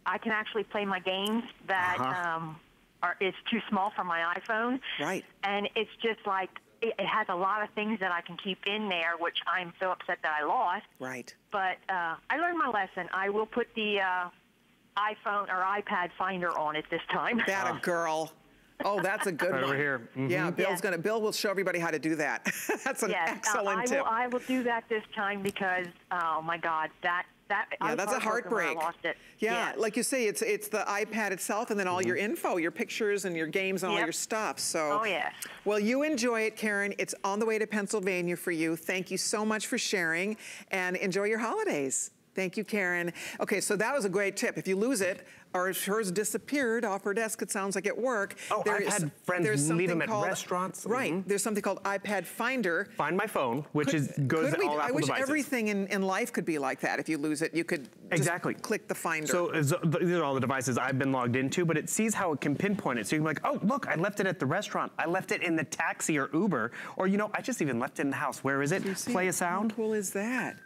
I can actually play my games that Uh-huh. um, are it's too small for my iPhone. Right. And it's just like it, it has a lot of things that I can keep in there, which I'm so upset that I lost. Right. But uh, I learned my lesson. I will put the uh, iPhone or iPad Finder on it this time. That a girl. Oh, that's a good Right one. over here. Mhm. Yeah, Bill's Yeah. gonna. Bill will show everybody how to do that. <laughs> that's an yes, uh, excellent I tip. will. I will do that this time because oh my God, that that yeah, that's a heartbreak. I lost it. Yeah, Yes. like you say, it's it's the iPad itself, and then all your mm-hmm. info, your pictures, and your games, and all your stuff. So. Oh, yeah. Well, you enjoy it, Karen. It's on the way to Pennsylvania for you. Thank you so much for sharing, and enjoy your holidays. Thank you, Karen. Okay, so that was a great tip. If you lose it, or if hers disappeared off her desk, it sounds like at work. Oh, I've is- had friends there's leave them at called- restaurants. Right. Mhm. There's something called iPad Finder. Find my phone, which is goes Could we- all I wish devices. everything in, in life could be like that. If you lose it, you could just Exactly. click the Finder. So is- these are all the devices I've been logged into, but it sees how it can pinpoint it. So you can be like, oh, look, I left it at the restaurant. I left it in the taxi or Uber. Or, you know, I just even left it in the house. Where is it? Play a sound. How cool is that?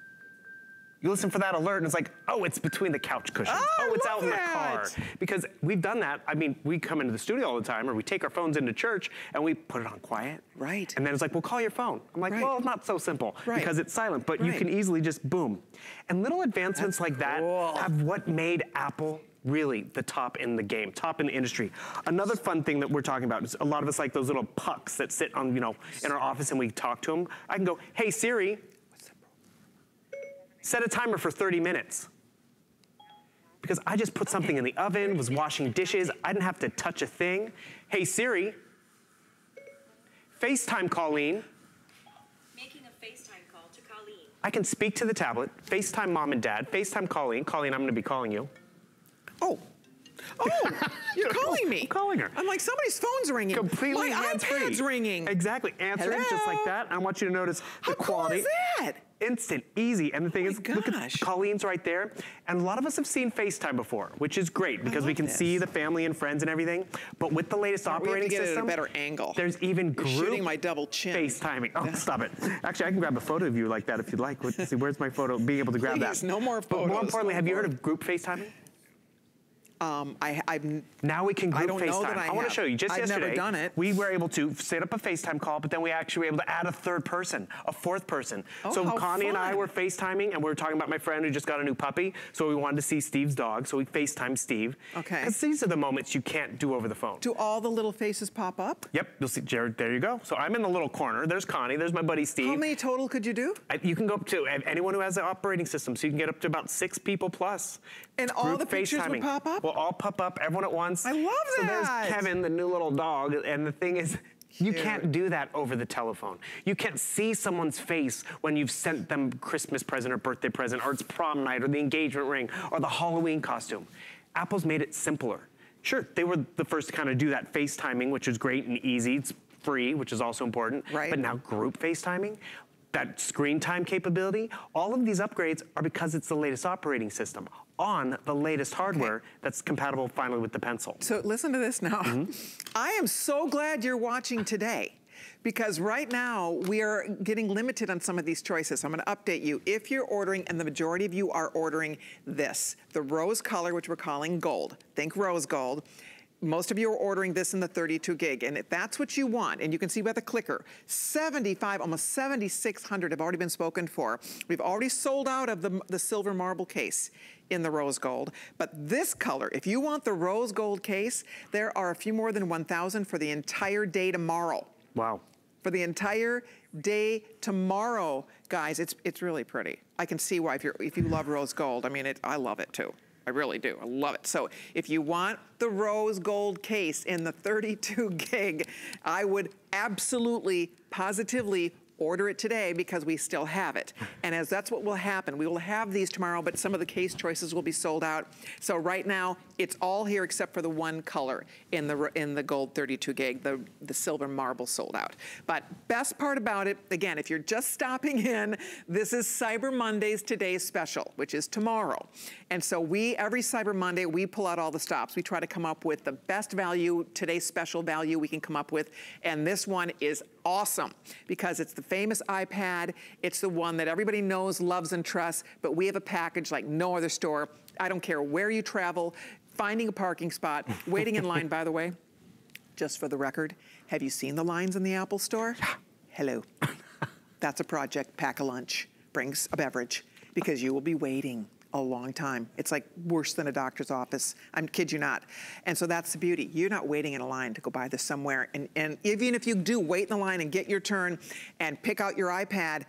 You listen for that alert, and it's like, oh, it's between the couch cushions. Oh, I oh, it's out in the that. car. Because we've done that. I mean, we come into the studio all the time, or we take our phones into church, and we put it on quiet. Right. And then it's like, well, call your phone. I'm like, Right. well, not so simple Right. because it's silent, but you can easily just boom. And little advancements That's like that cool. have what made Apple really the top in the game, top in the industry. Another fun thing that we're talking about is a lot of us like those little pucks that sit on, you know, in our office and we talk to them. I can go, hey Siri, set a timer for 30 minutes. Because I just put something in the oven, was washing dishes, I didn't have to touch a thing. Hey Siri, FaceTime Colleen. Making a FaceTime call to Colleen. I can speak to the tablet, FaceTime mom and dad, FaceTime Colleen. Colleen, I'm gonna be calling you. Oh. <laughs> Oh, you're calling me. I'm calling her. I'm like, somebody's phone's ringing. Completely My hands-free. iPad's ringing. Exactly. Answer it just like that. I want you to notice How the quality. cool is that? Instant, easy. And the thing Oh is, my look at gosh. Colleen's right there. And a lot of us have seen FaceTime before, which is great because we can this. see the family and friends and everything. But with the latest We have to operating get it at a system, better angle. there's even You're group my double chin. FaceTiming. Oh, stop it. Actually, I can grab a photo of you like that if you'd like. Let's see, where's my photo? Being able to grab Please, that. no more photos. But more importantly, no have you oh, heard of group FaceTiming? Um, I, I've, Now we can group I don't FaceTime. know that I want to show you. Just I've never yesterday, done it. we were able to set up a FaceTime call, but then we actually were able to add a third person, a fourth person. Oh, so Connie and I were FaceTiming, and we were talking about my friend who just got a new puppy. So we wanted to see Steve's dog, so we FaceTime Steve. Okay. Because these are the moments you can't do over the phone. do all the little faces pop up? Yep, you'll see Jared. There you go. So I'm in the little corner. There's Connie. There's my buddy Steve. How many total could you do? I- You can go up to anyone who has an operating system, so you can get up to about six people plus. And all the pictures would pop up? Will all pop up, everyone at once. I love So there's. Kevin, the new little dog, and the thing is, you can't do that over the telephone. You can't see someone's face when you've sent them Christmas present or birthday present, or it's prom night, or the engagement ring, or the Halloween costume. Apple's made it simpler. Sure, they were the first to kind of do that FaceTiming, which is great and easy. It's free, which is also important. Right. But now group FaceTiming, that screen time capability, all of these upgrades are because it's the latest operating system on the latest hardware that's compatible finally with the pencil. So listen to this now. Mm-hmm. <laughs> I am so glad you're watching today because right now we are getting limited on some of these choices. I'm going to update you. If you're ordering, and the majority of you are ordering this, the rose color, which we're calling gold, think rose gold. Most of you are ordering this in the 32 gig, and if that's what you want, and you can see by the clicker, 75, almost 7,600 have already been spoken for. We've already sold out of the, the silver marble case in the rose gold. But this color, if you want the rose gold case, there are a few more than 1,000 for the entire day tomorrow. Wow. For the entire day tomorrow, guys, it's it's really pretty. I can see why if you if you love rose gold, I mean, it, I love it too. I really do. I love it. So if you want the rose gold case in the 32 gig, I would absolutely, positively order it today because we still have it. <laughs> And as that's what will happen, we will have these tomorrow, but some of the case choices will be sold out. So right now, it's all here except for the one color in the in the gold 32 gig, the the silver marble sold out. But best part about it, again, if you're just stopping <laughs> in, this is Cyber Monday's today's special, which is tomorrow. And so we every Cyber Monday we pull out all the stops. We try to come up with the best value, today's special value we can come up with, and this one is awesome because it's the famous iPad. It's the one that everybody knows, loves, and trusts. But we have a package like no other store. I don't care where you travel, finding a parking spot, <laughs> waiting in line. By the way, just for the record, have you seen the lines in the Apple Store? Hello. <laughs> That's a project. Pack a lunch, brings a beverage, because you will be waiting a long time. It's like worse than a doctor's office. I'm kid you not. And so that's the beauty. You're not waiting in a line to go buy this somewhere. And, and even if you do wait in the line and get your turn and pick out your iPad,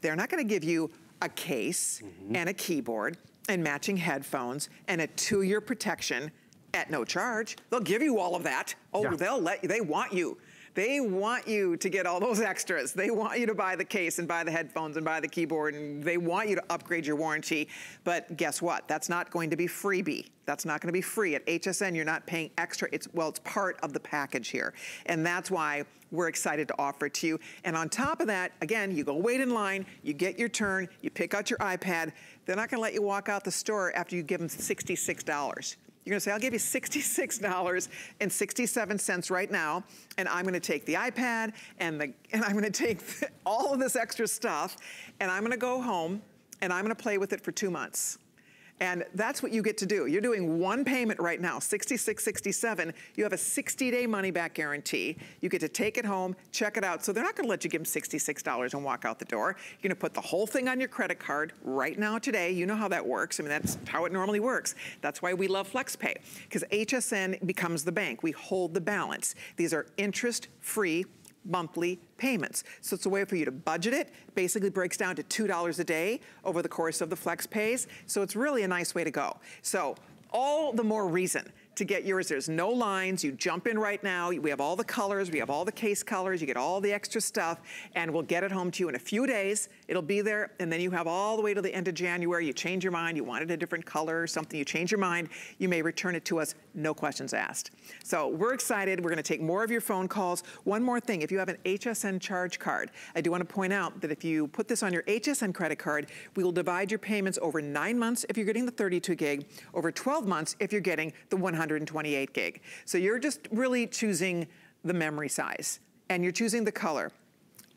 they're not going to give you a case mm-hmm. and a keyboard and matching headphones and a two-year protection at no charge. They'll give you all of that. Oh, Yeah. they'll let you. They want you. They want you to get all those extras. They want you to buy the case and buy the headphones and buy the keyboard and they want you to upgrade your warranty. But guess what? That's not going to be freebie. That's not going to be free. At HSN, you're not paying extra. It's well, it's part of the package here. And that's why we're excited to offer it to you. And on top of that, again, you go wait in line, you get your turn, you pick out your iPad. They're not going to let you walk out the store after you give them $66. You're gonna say, I'll give you $66.67 right now, and I'm gonna take the iPad and, the, and I'm gonna take <laughs> all of this extra stuff, and I'm gonna go home and I'm gonna play with it for two months. And that's what you get to do. You're doing one payment right now, 66.67. You have a 60-day money-back guarantee. You get to take it home, check it out. So they're not going to let you give them $66 and walk out the door. You're to put the whole thing on your credit card right now today. You know how that works. I mean, that's how it normally works. That's why we love FlexPay because HSN becomes the bank. We hold the balance. These are interest-free monthly payments. So it's a way for you to budget it. Basically breaks down to $2 a day over the course of the flex pays. So it's really a nice way to go. So all the more reason to get yours. There's no lines. You jump in right now. We have all the colors. We have all the case colors. You get all the extra stuff, and we'll get it home to you in a few days. It'll be there, and then you have all the way to the end of January. You change your mind. You wanted a different color or something. You change your mind. You may return it to us, no questions asked. So we're excited. We're going to take more of your phone calls. One more thing. If you have an HSN charge card, I do want to point out that if you put this on your HSN credit card, we will divide your payments over nine months if you're getting the 32 gig, over 12 months if you're getting the 128 gig. So you're just really choosing the memory size and you're choosing the color.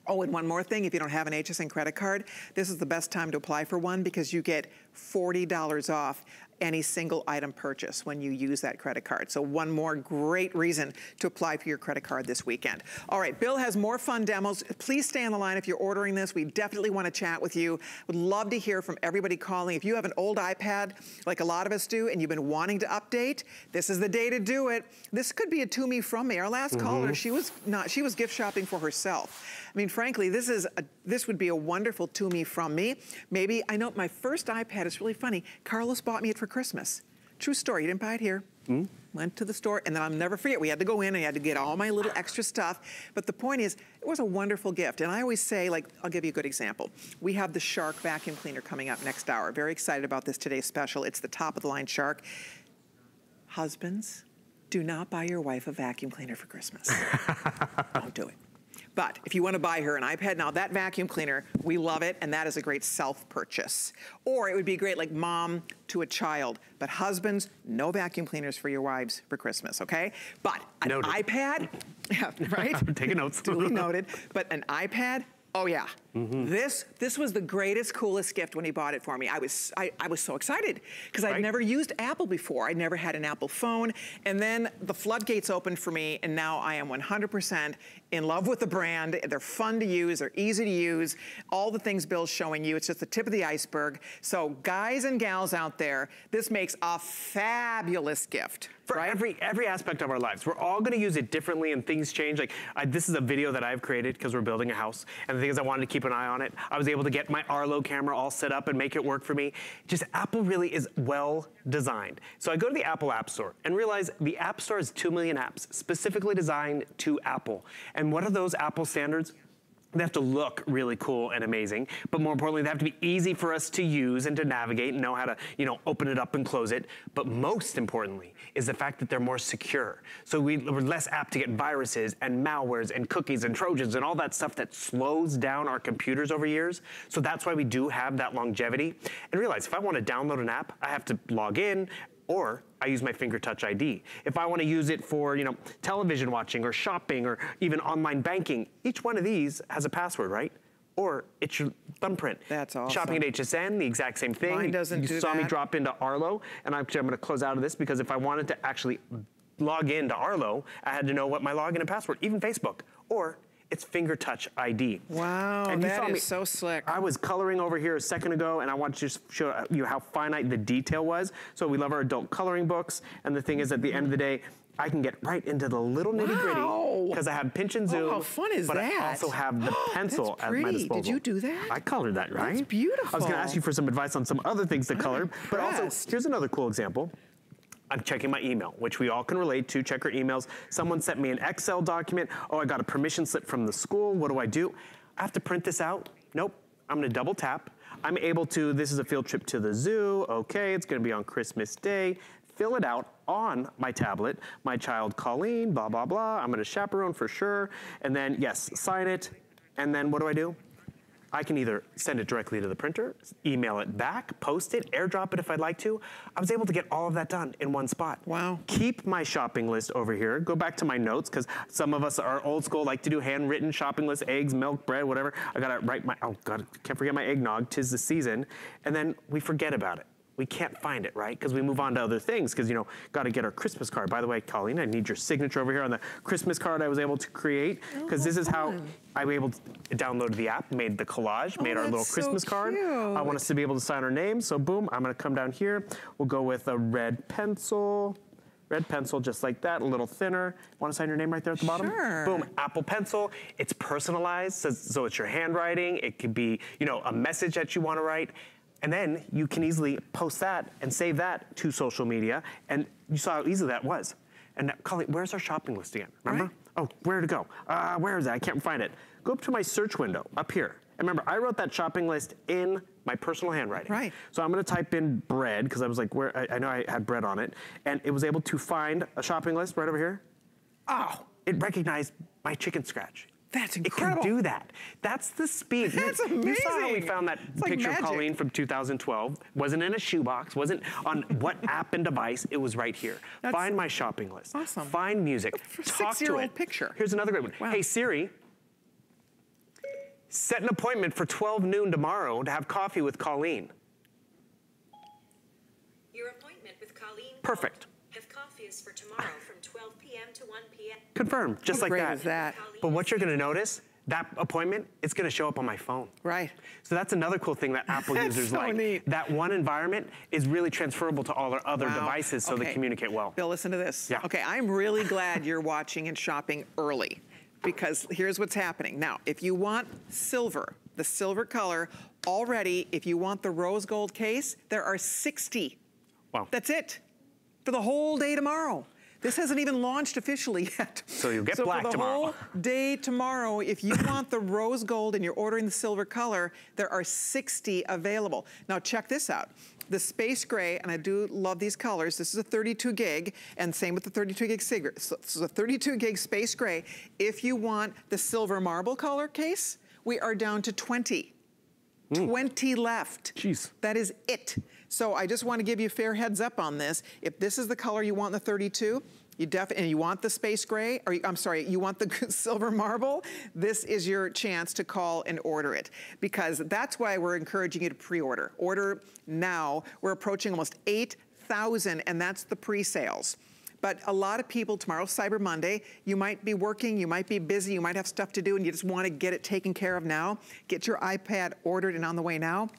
Oh, and one more thing, if you don't have an HSN credit card, this is the best time to apply for one because you get $40 off any single item purchase when you use that credit card. So one more great reason to apply for your credit card this weekend. All right, Bill has more fun demos. Please stay on the line if you're ordering this. We definitely want to chat with you. Would love to hear from everybody calling. If you have an old iPad, like a lot of us do, and you've been wanting to update, this is the day to do it. This could be a to me from me. Our last mm -hmm. caller, she was not, she was gift shopping for herself. I mean, frankly, this is a, this would be a wonderful to me from me. Maybe, I know my first iPad is really funny. Carlos bought me it for Christmas. True story, you didn't buy it here. Mm. Went to the store, and then I'll never forget, we had to go in and I had to get all my little extra stuff. But the point is, it was a wonderful gift. And I always say, like, I'll give you a good example. We have the Shark vacuum cleaner coming up next hour. Very excited about this today's special. It's the top of the line Shark. Husbands, do not buy your wife a vacuum cleaner for Christmas. <laughs> Don't do it. But if you wanna buy her an iPad, now that vacuum cleaner, we love it, and that is a great self-purchase. Or it would be great like mom to a child. But husbands, no vacuum cleaners for your wives for Christmas, okay? But an noted. iPad, <laughs> yeah, <laughs> right? Taking notes. Duly <laughs> noted. But an iPad, Oh yeah, mm -hmm. this this was the greatest, coolest gift when he bought it for me. I was I, I was so excited because I'd never used Apple before. I'd never had an Apple phone, and then the floodgates opened for me, and now I am 100% in love with the brand. They're fun to use, they're easy to use. All the things Bill's showing you, it's just the tip of the iceberg. So guys and gals out there, this makes a fabulous gift for right? every every aspect of our lives. We're all gonna use it differently and things change. Like I, this is a video that I've created because we're building a house. And the thing is I wanted to keep an eye on it. I was able to get my Arlo camera all set up and make it work for me. Just Apple really is well designed. So I go to the Apple App Store and realize the App Store has 2 million apps specifically designed to Apple. And what are those Apple standards? They have to look really cool and amazing, but more importantly, they have to be easy for us to use and to navigate and know how to, you know, open it up and close it. But most importantly is the fact that they're more secure. So we, are less apt to get viruses and malwares and cookies and trojans and all that stuff that slows down our computers over years. So that's why we do have that longevity. And realize if I want to download an app, I have to log in, or I use my finger touch ID. If I want to use it for, you know, television watching or shopping or even online banking, each one of these has a password, right? Or it's your thumbprint. That's awesome. Shopping at HSN, the exact same thing. Mine doesn't you do saw that. me drop into Arlo, and actually I'm gonna close out of this because if I wanted to actually log into Arlo, I had to know what my login and password, even Facebook. Or it's finger touch ID. Wow, and that is me, so slick. I was coloring over here a second ago, and I want to just show you how finite the detail was. So we love our adult coloring books, and the thing is, at the end of the day, I can get right into the little nitty gritty because I have pinch and zoom. Oh, how fun is but that? But I also have the <gasps> pencil at my disposal. Did you do that? I colored that, right? That's beautiful. I was going to ask you for some advice on some other things to color, but also here's another cool example. I'm checking my email, which we all can relate to, check our emails. Someone sent me an Excel document. Oh, I got a permission slip from the school. What do I do? I have to print this out? Nope. I'm gonna double tap. I'm able to, this is a field trip to the zoo. Okay, it's gonna be on Christmas Day. Fill it out on my tablet. My child Colleen, blah, blah, blah. I'm gonna chaperone for sure. And then, yes, sign it. And then what do I do? I can either send it directly to the printer, email it back, post it, airdrop it if I'd like to. I was able to get all of that done in one spot. Wow. Keep my shopping list over here. Go back to my notes because some of us are old school, like to do handwritten shopping lists, eggs, milk, bread, whatever. I gotta write my, oh God, can't forget my eggnog, tis the season. And then we forget about it. We can't find it, right? Because we move on to other things, because, you know, got to get our Christmas card. By the way, Colleen, I need your signature over here on the Christmas card I was able to create, because this is how I was able to download the app, made the collage, made our little Oh, so Christmas card. I want us to be able to sign our name, so boom, I'm gonna come down here. We'll go with a red pencil, red pencil just like that, a little thinner. Want to sign your name right there at the bottom? Sure. Boom, Apple Pencil. It's personalized, so, so it's your handwriting. It could be, you know, a message that you want to write. And then you can easily post that and save that to social media. And you saw how easy that was. And now, Colleen, where's our shopping list again? Remember? Right. Oh, where to go? Uh, where is it? I can't find it. Go up to my search window up here. And remember, I wrote that shopping list in my personal handwriting. Right. So I'm gonna type in bread, because I was like, where I, I know I had bread on it. And it was able to find a shopping list right over here. Oh, It recognized my chicken scratch. That's It incredible. can do that. That's the speed. You- That's You saw how we found that It's picture magic. of Colleen from 2012. Wasn't in a shoebox. Wasn't on what <laughs> app and device. It was right here. That's Find my shopping list. awesome. Find music. For Talk to six-year-old it. picture. Here's another great one. Wow. Hey Siri. Set an appointment for 12 noon tomorrow to have coffee with Colleen. Your appointment with Colleen. Perfect. Gold. Have coffee is for tomorrow from 12 p.m. to 1 p.m. Confirm, just How like great that. is that? But what you're gonna notice, that appointment, it's gonna show up on my phone. right. So that's another cool thing that <laughs> Apple users so like. neat. That one environment is really transferable to all our other Wow. devices so they communicate well. Bill, listen to this. Yeah. Okay, I'm really glad you're watching and shopping early because here's what's happening. Now, if you want silver, the silver color, already, if you want the rose gold case, there are 60. Wow. That's it for the whole day tomorrow. This hasn't even launched officially yet. So you'll get so black for the tomorrow. whole day tomorrow, if you want the rose gold and you're ordering the silver color, there are 60 available. Now check this out. The space gray, and I do love these colors. This is a 32 gig, and same with the 32 gig cigarette. So this is a 32 gig space gray. If you want the silver marble color case, we are down to 20. Hmm. 20 left. Jeez. That is it. So I just want to give you a fair heads up on this. If this is the color you want in the 32, you def and you want the space gray, or you- I'm sorry, you want the <laughs> silver marble, this is your chance to call and order it. Because that's why we're encouraging you to pre-order. Order now. We're approaching almost 8,000 and that's the pre-sales. But a lot of people, tomorrow's Cyber Monday, you might be working, you might be busy, you might have stuff to do, and you just want to get it taken care of now. Get your iPad ordered and on the way now.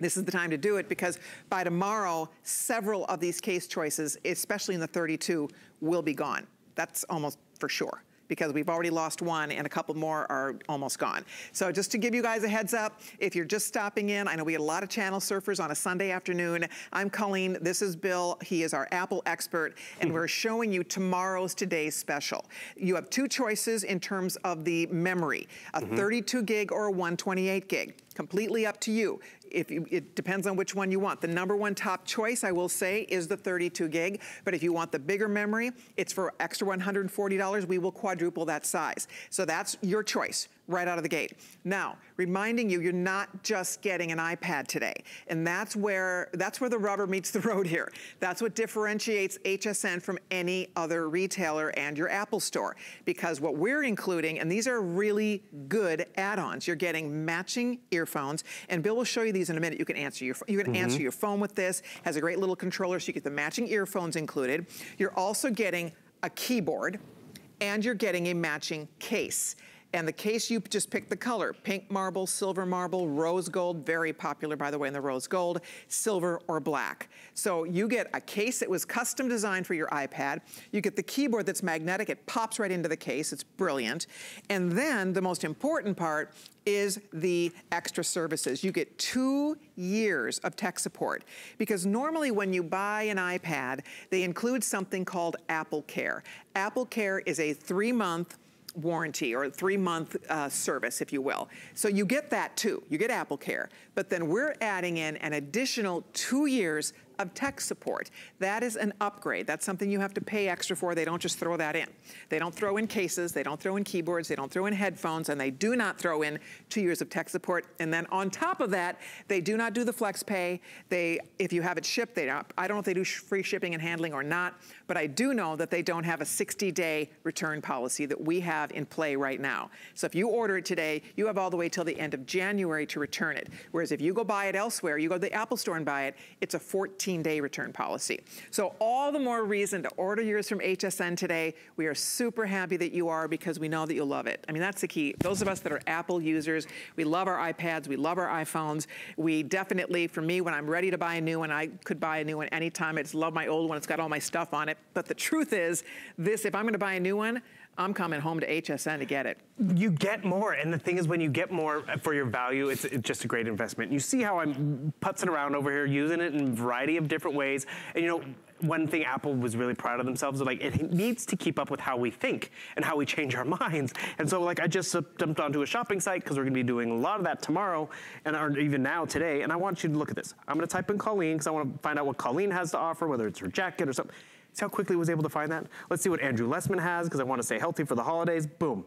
This is the time to do it because by tomorrow, several of these case choices, especially in the 32, will be gone. That's almost for sure because we've already lost one and a couple more are almost gone. So just to give you guys a heads up, if you're just stopping in, I know we had a lot of channel surfers on a Sunday afternoon. I'm Colleen, this is Bill. He is our Apple expert and we're showing you tomorrow's today's special. You have two choices in terms of the memory, a mm-hmm. 32 gig or a 128 gig. Completely up to you. If you, it depends on which one you want. The number one top choice, I will say, is the 32 gig. But if you want the bigger memory, it's for extra $140. We will quadruple that size. So that's your choice right out of the gate. Now, reminding you, you're not just getting an iPad today. And that's where, that's where the rubber meets the road here. That's what differentiates HSN from any other retailer and your Apple store. Because what we're including, and these are really good add-ons, you're getting matching earphones, and Bill will show you these in a minute. You can answer your, you can answer mm-hmm. your phone with this, has a great little controller, so you get the matching earphones included. You're also getting a keyboard, and you're getting a matching case. And the case, you just pick the color, pink marble, silver marble, rose gold, very popular, by the way, in the rose gold, silver or black. So you get a case that was custom designed for your iPad. You get the keyboard that's magnetic. It pops right into the case. It's brilliant. And then the most important part is the extra services. You get two years of tech support because normally when you buy an iPad, they include something called Apple Care. Apple Care is a three-month warranty or three month uh, service, if you will. So you get that too. You get Apple Care. But then we're adding in an additional two years of tech support. That is an upgrade. That's something you have to pay extra for. They don't just throw that in. They don't throw in cases, they don't throw in keyboards, they don't throw in headphones, and they do not throw in two years of tech support. And then on top of that, they do not do the flex pay. They, if you have it shipped, they don't, I don't know if they do free shipping and handling or not, but I do know that they don't have a 60-day return policy that we have in play right now. So if you order it today, you have all the way till the end of January to return it. Whereas if you go buy it elsewhere, you go to the Apple store and buy it, it's a 14-day return policy. So all the more reason to order yours from HSN today. We are super happy that you are because we know that you'll love it. I mean, that's the key. Those of us that are Apple users, we love our iPads, we love our iPhones. We definitely, for me, when I'm ready to buy a new one, I could buy a new one anytime. I just love my old one. It's got all my stuff on it. But the truth is, this, if I'm going to buy a new one, I'm coming home to HSN to get it. You get more, and the thing is, when you get more for your value, it's, it's just a great investment. You see how I'm putzing around over here, using it in a variety of different ways, and you know, one thing Apple was really proud of themselves, like it needs to keep up with how we think and how we change our <laughs> minds. And so like I just jumped onto a shopping site because we're gonna be doing a lot of that tomorrow and or even now today. And I want you to look at this. I'm gonna type in Colleen because I wanna find out what Colleen has to offer, whether it's her jacket or something. See how quickly I was able to find that? Let's see what Andrew Lessman has because I want to stay healthy for the holidays. Boom.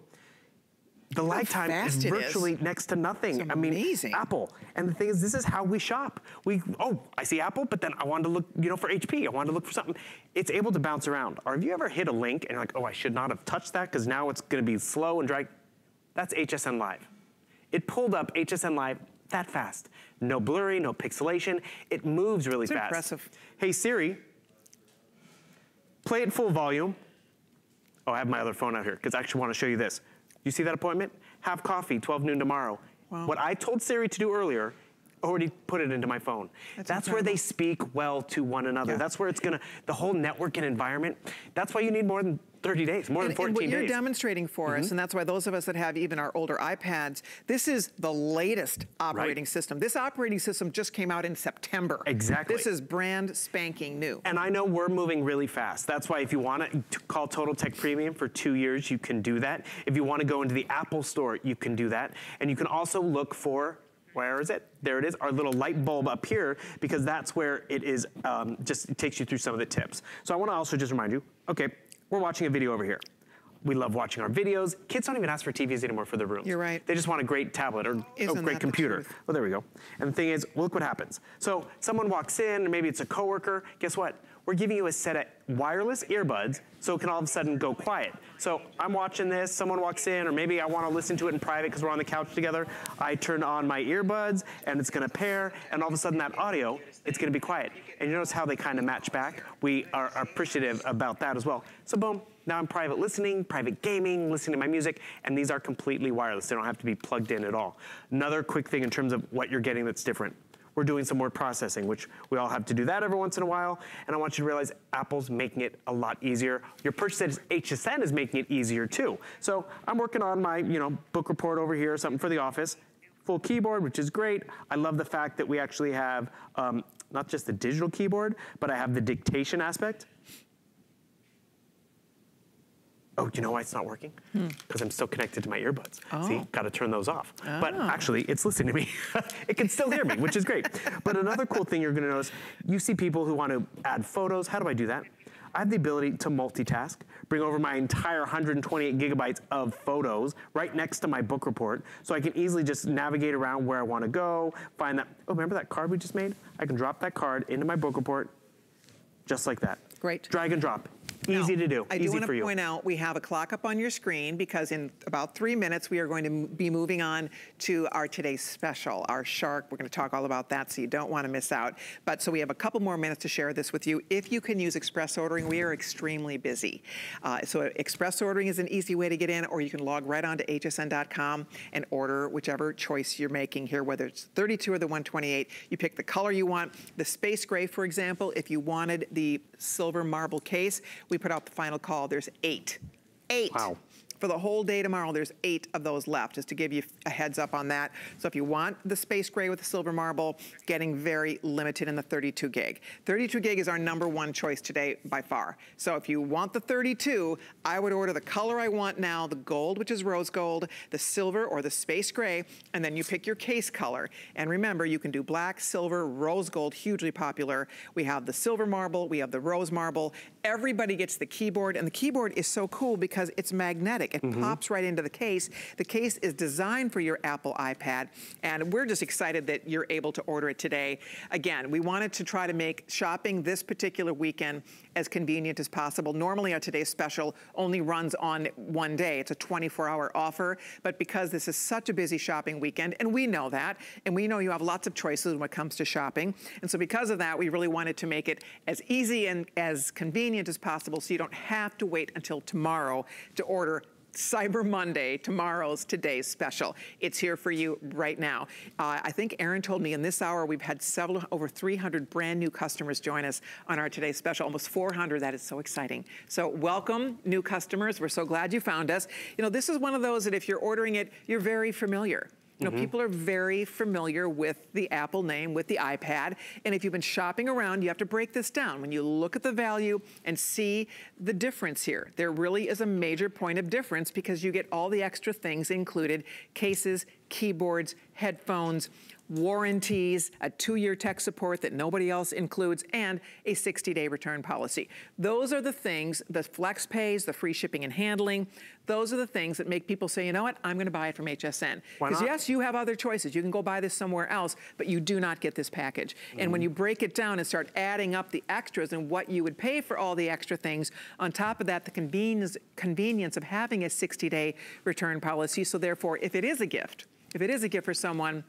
The lag time is it is. virtually next to nothing. I mean. Apple. And the thing is, this is how we shop. We, oh, I see Apple, but then I wanted to look, you know, for HP. I wanted to look for something. It's able to bounce around. Or have you ever hit a link and you're like, oh, I should not have touched that because now it's going to be slow and dry? That's HSN Live. It pulled up HSN Live that fast. No blurry, no pixelation. It moves really It's fast. impressive. Hey Siri, play it full volume. Oh, I have my other phone out here because I actually want to show you this. You see that appointment? Have coffee, 12 noon tomorrow. Wow. What I told Siri to do earlier, already put it into my phone. That's That's, where they speak well to one another. Yeah. That's where it's gonna, the whole network and environment, that's why you need more than 30 days, more than And, 14 and what you're days. Mm-hmm. demonstrating for us, and that's why those of us that have even our older iPads, this is the latest operating system. This operating system just came out in September. Exactly. This is brand spanking new. And I know we're moving really fast. That's why if you want to call Total Tech Premium for two years, you can do that. If you want to go into the Apple Store, you can do that. And you can also look for, where is it? There it is, our little light bulb up here, because that's where it is, um, just it takes you through some of the tips. So I want to also just remind you, okay, we're watching a video over here. We love watching our videos. Kids don't even ask for TVs anymore for their rooms. You're right. They just want a great tablet or Isn't a great computer. truth? Well, there we go. And the thing is, look what happens. So someone walks in, or maybe it's a coworker. Guess what? We're giving you a set of wireless earbuds, so it can all of a sudden go quiet. So I'm watching this, someone walks in, or maybe I want to listen to it in private because we're on the couch together. I turn on my earbuds, and it's going to pair, and all of a sudden that audio, it's going to be quiet. And you notice how they kind of match back? We are appreciative about that as well. So boom, now I'm private listening, private gaming, listening to my music, and these are completely wireless. They don't have to be plugged in at all. Another quick thing in terms of what you're getting that's different. We're doing some word processing, which we all have to do that every once in a while. And I want you to realize Apple's making it a lot easier. Your purchase at HSN is making it easier too. So I'm working on my, you know, book report over here, something for the office. Full keyboard, which is great. I love the fact that we actually have um, not just the digital keyboard, but I have the dictation aspect. Oh, do you know why it's not working? Hmm. Because I'm still connected to my earbuds. See, Oh. got to turn those off. But ah. actually, it's listening to me. <laughs> it can still hear me, which is great. But another cool thing you're going to notice, you see people who want to add photos. How do I do that? I have the ability to multitask, bring over my entire 128 gigabytes of photos right next to my book report, so I can easily just navigate around where I want to go, find that. Oh, remember that card we just made? I can drop that card into my book report, just like that. Great. Drag and drop. Easy Now, to do. I do want to you. point out we have a clock up on your screen because in about three minutes we are going to be moving on to our today's special, our shark. We're going to talk all about that, so you don't want to miss out. But so we have a couple more minutes to share this with you. If you can use express ordering, we are extremely busy. Uh, so express ordering is an easy way to get in, or you can log right on to hsn.com and order whichever choice you're making here, whether it's 32 or the 128. You pick the color you want. The space gray, for example, if you wanted the silver marble case, we put out the final call. There's eight. Eight. Wow. For the whole day tomorrow, there's eight of those left, just to give you a heads up on that. So if you want the space gray with the silver marble, getting very limited in the 32 gig. 32 gig is our number one choice today by far. So if you want the 32, I would order the color I want now, the gold, which is rose gold, the silver or the space gray, and then you pick your case color. And remember, you can do black, silver, rose gold, hugely popular. We have the silver marble, we have the rose marble. Everybody gets the keyboard, and the keyboard is so cool because it's magnetic. It mm-hmm. pops right into the case. The case is designed for your Apple iPad, and we're just excited that you're able to order it today. Again, we wanted to try to make shopping this particular weekend as convenient as possible. Normally, our today's special only runs on one day. It's a 24-hour offer, but because this is such a busy shopping weekend, and we know that, and we know you have lots of choices when it comes to shopping, and so because of that, we really wanted to make it as easy and as convenient as possible so you don't have to wait until tomorrow to order Cyber Monday, tomorrow's today's special. It's here for you right now. Uh, I think Aaron told me in this hour we've had several, over 300 brand new customers join us on our today's special, almost 400. That is so exciting. So welcome, new customers. We're so glad you found us. You know, this is one of those that if you're ordering it, you're very familiar. You know, mm-hmm. people are very familiar with the Apple name, with the iPad. And if you've been shopping around, you have to break this down. When you look at the value and see the difference here, there really is a major point of difference because you get all the extra things included, cases, keyboards, headphones, warranties, a two-year tech support that nobody else includes, and a 60-day return policy. Those are the things, the flex pays, the free shipping and handling, those are the things that make people say, you know what, I'm gonna buy it from HSN. Because yes, you have other choices. You can go buy this somewhere else, but you do not get this package. And when mm-hmm. you break it down and start adding up the extras and what you would pay for all the extra things, on top of that, the convenience, convenience of having a 60-day return policy. So therefore, if it is a gift, if it is a gift for someone,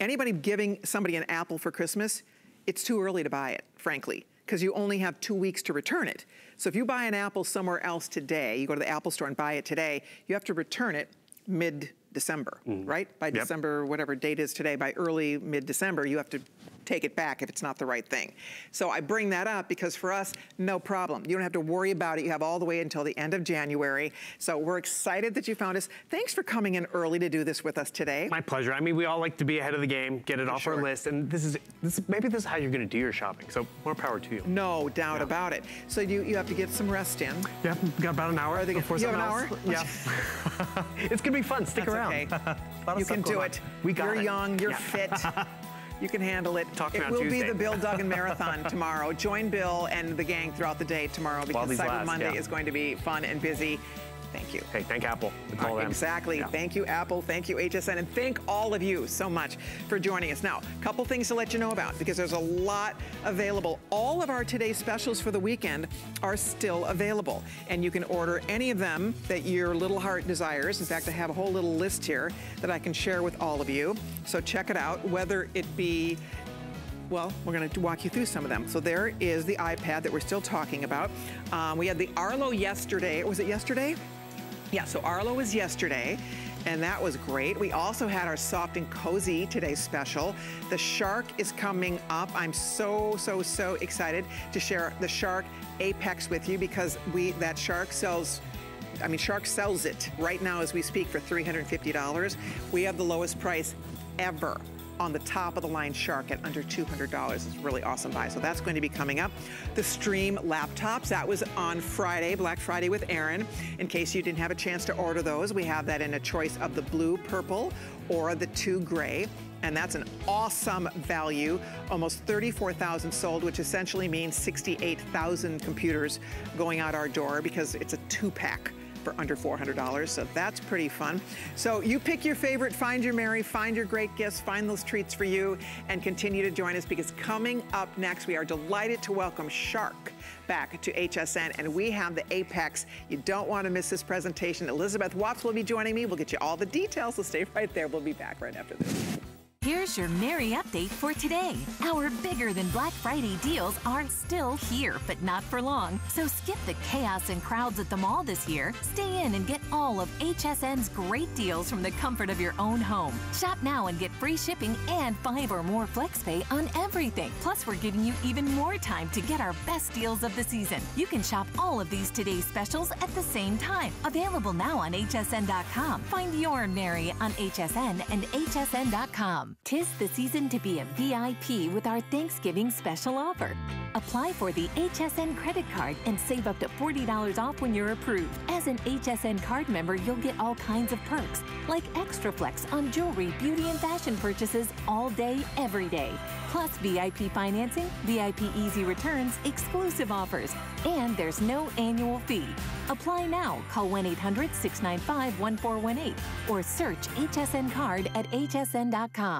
anybody giving somebody an apple for Christmas, it's too early to buy it, frankly, because you only have two weeks to return it. So if you buy an apple somewhere else today, you go to the Apple store and buy it today, you have to return it mid-December, mm-hmm. right? By Yep. December, whatever date is today, by early mid-December, you have to take it back if it's not the right thing. So I bring that up because for us, no problem. You don't have to worry about it. You have all the way until the end of January. So we're excited that you found us. Thanks for coming in early to do this with us today. My pleasure. I mean, we all like to be ahead of the game, get it off Sure. our list, and this is this maybe this is how you're going to do your shopping. So more power to you. No doubt Yeah. about it. So you, you have to get some rest in. Yeah, got about an hour Are they- before you have an else. Yeah, <laughs> it's gonna be fun. Stick That's around. okay. A lot of You can do on. it. We got You're it. young, you're Yeah. fit. <laughs> You can handle it. Talk to it will be the Bill Duggan Marathon <laughs> tomorrow. Join Bill and the gang throughout the day tomorrow because Cyber last, Monday yeah. is going to be fun and busy. Thank you. Hey, thank Apple. It's all them. Exactly. Yeah. Thank you, Apple. Thank you, HSN. And thank all of you so much for joining us. Now, a couple things to let you know about because there's a lot available. All of our today's specials for the weekend are still available. And you can order any of them that your little heart desires. In fact, I have a whole little list here that I can share with all of you. So check it out, whether it be well, we're going to walk you through some of them. So there is the iPad that we're still talking about. Um, we had the Arlo yesterday. Was it yesterday? Yeah, so Arlo was yesterday, and that was great. We also had our soft and cozy today special. The Shark is coming up. I'm so, so, so excited to share the Shark Apex with you because we that Shark sells I mean, Shark sells it right now as we speak for $350. We have the lowest price ever on the top of the line Shark at under $200. It's a really awesome buy. So that's going to be coming up. The Stream laptops, that was on Friday, Black Friday with Aaron. In case you didn't have a chance to order those, we have that in a choice of the blue, purple, or the two gray and that's an awesome value. Almost 34,000 sold, which essentially means 68,000 computers going out our door because it's a two-pack for under $400, so that's pretty fun. So you pick your favorite, find your Mary, find your great gifts, find those treats for you, and continue to join us because coming up next, we are delighted to welcome Shark back to HSN, and we have the Apex. You don't want to miss this presentation. Elizabeth Watts will be joining me. We'll get you all the details, so stay right there. We'll be back right after this. Here's your Merry update for today. Our bigger than Black Friday deals are still here, but not for long. So skip the chaos and crowds at the mall this year. Stay in and get all of HSN's great deals from the comfort of your own home. Shop now and get free shipping and five or more flex pay on everything. Plus, we're giving you even more time to get our best deals of the season. You can shop all of these today's specials at the same time. Available now on hsn.com. Find your Merry on HSN and hsn.com. Tis the season to be a VIP with our Thanksgiving special offer. Apply for the HSN credit card and save up to $40 off when you're approved. As an HSN card member, you'll get all kinds of perks, like extra flex on jewelry, beauty, and fashion purchases all day, every day. Plus VIP financing, VIP easy returns, exclusive offers, and there's no annual fee. Apply now. Call 1 800 695 1418 or search HSN card at hsn.com.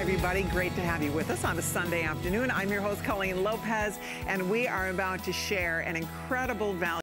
Hi, everybody. Great to have you with us on a Sunday afternoon. I'm your host, Colleen Lopez, and we are about to share an incredible value.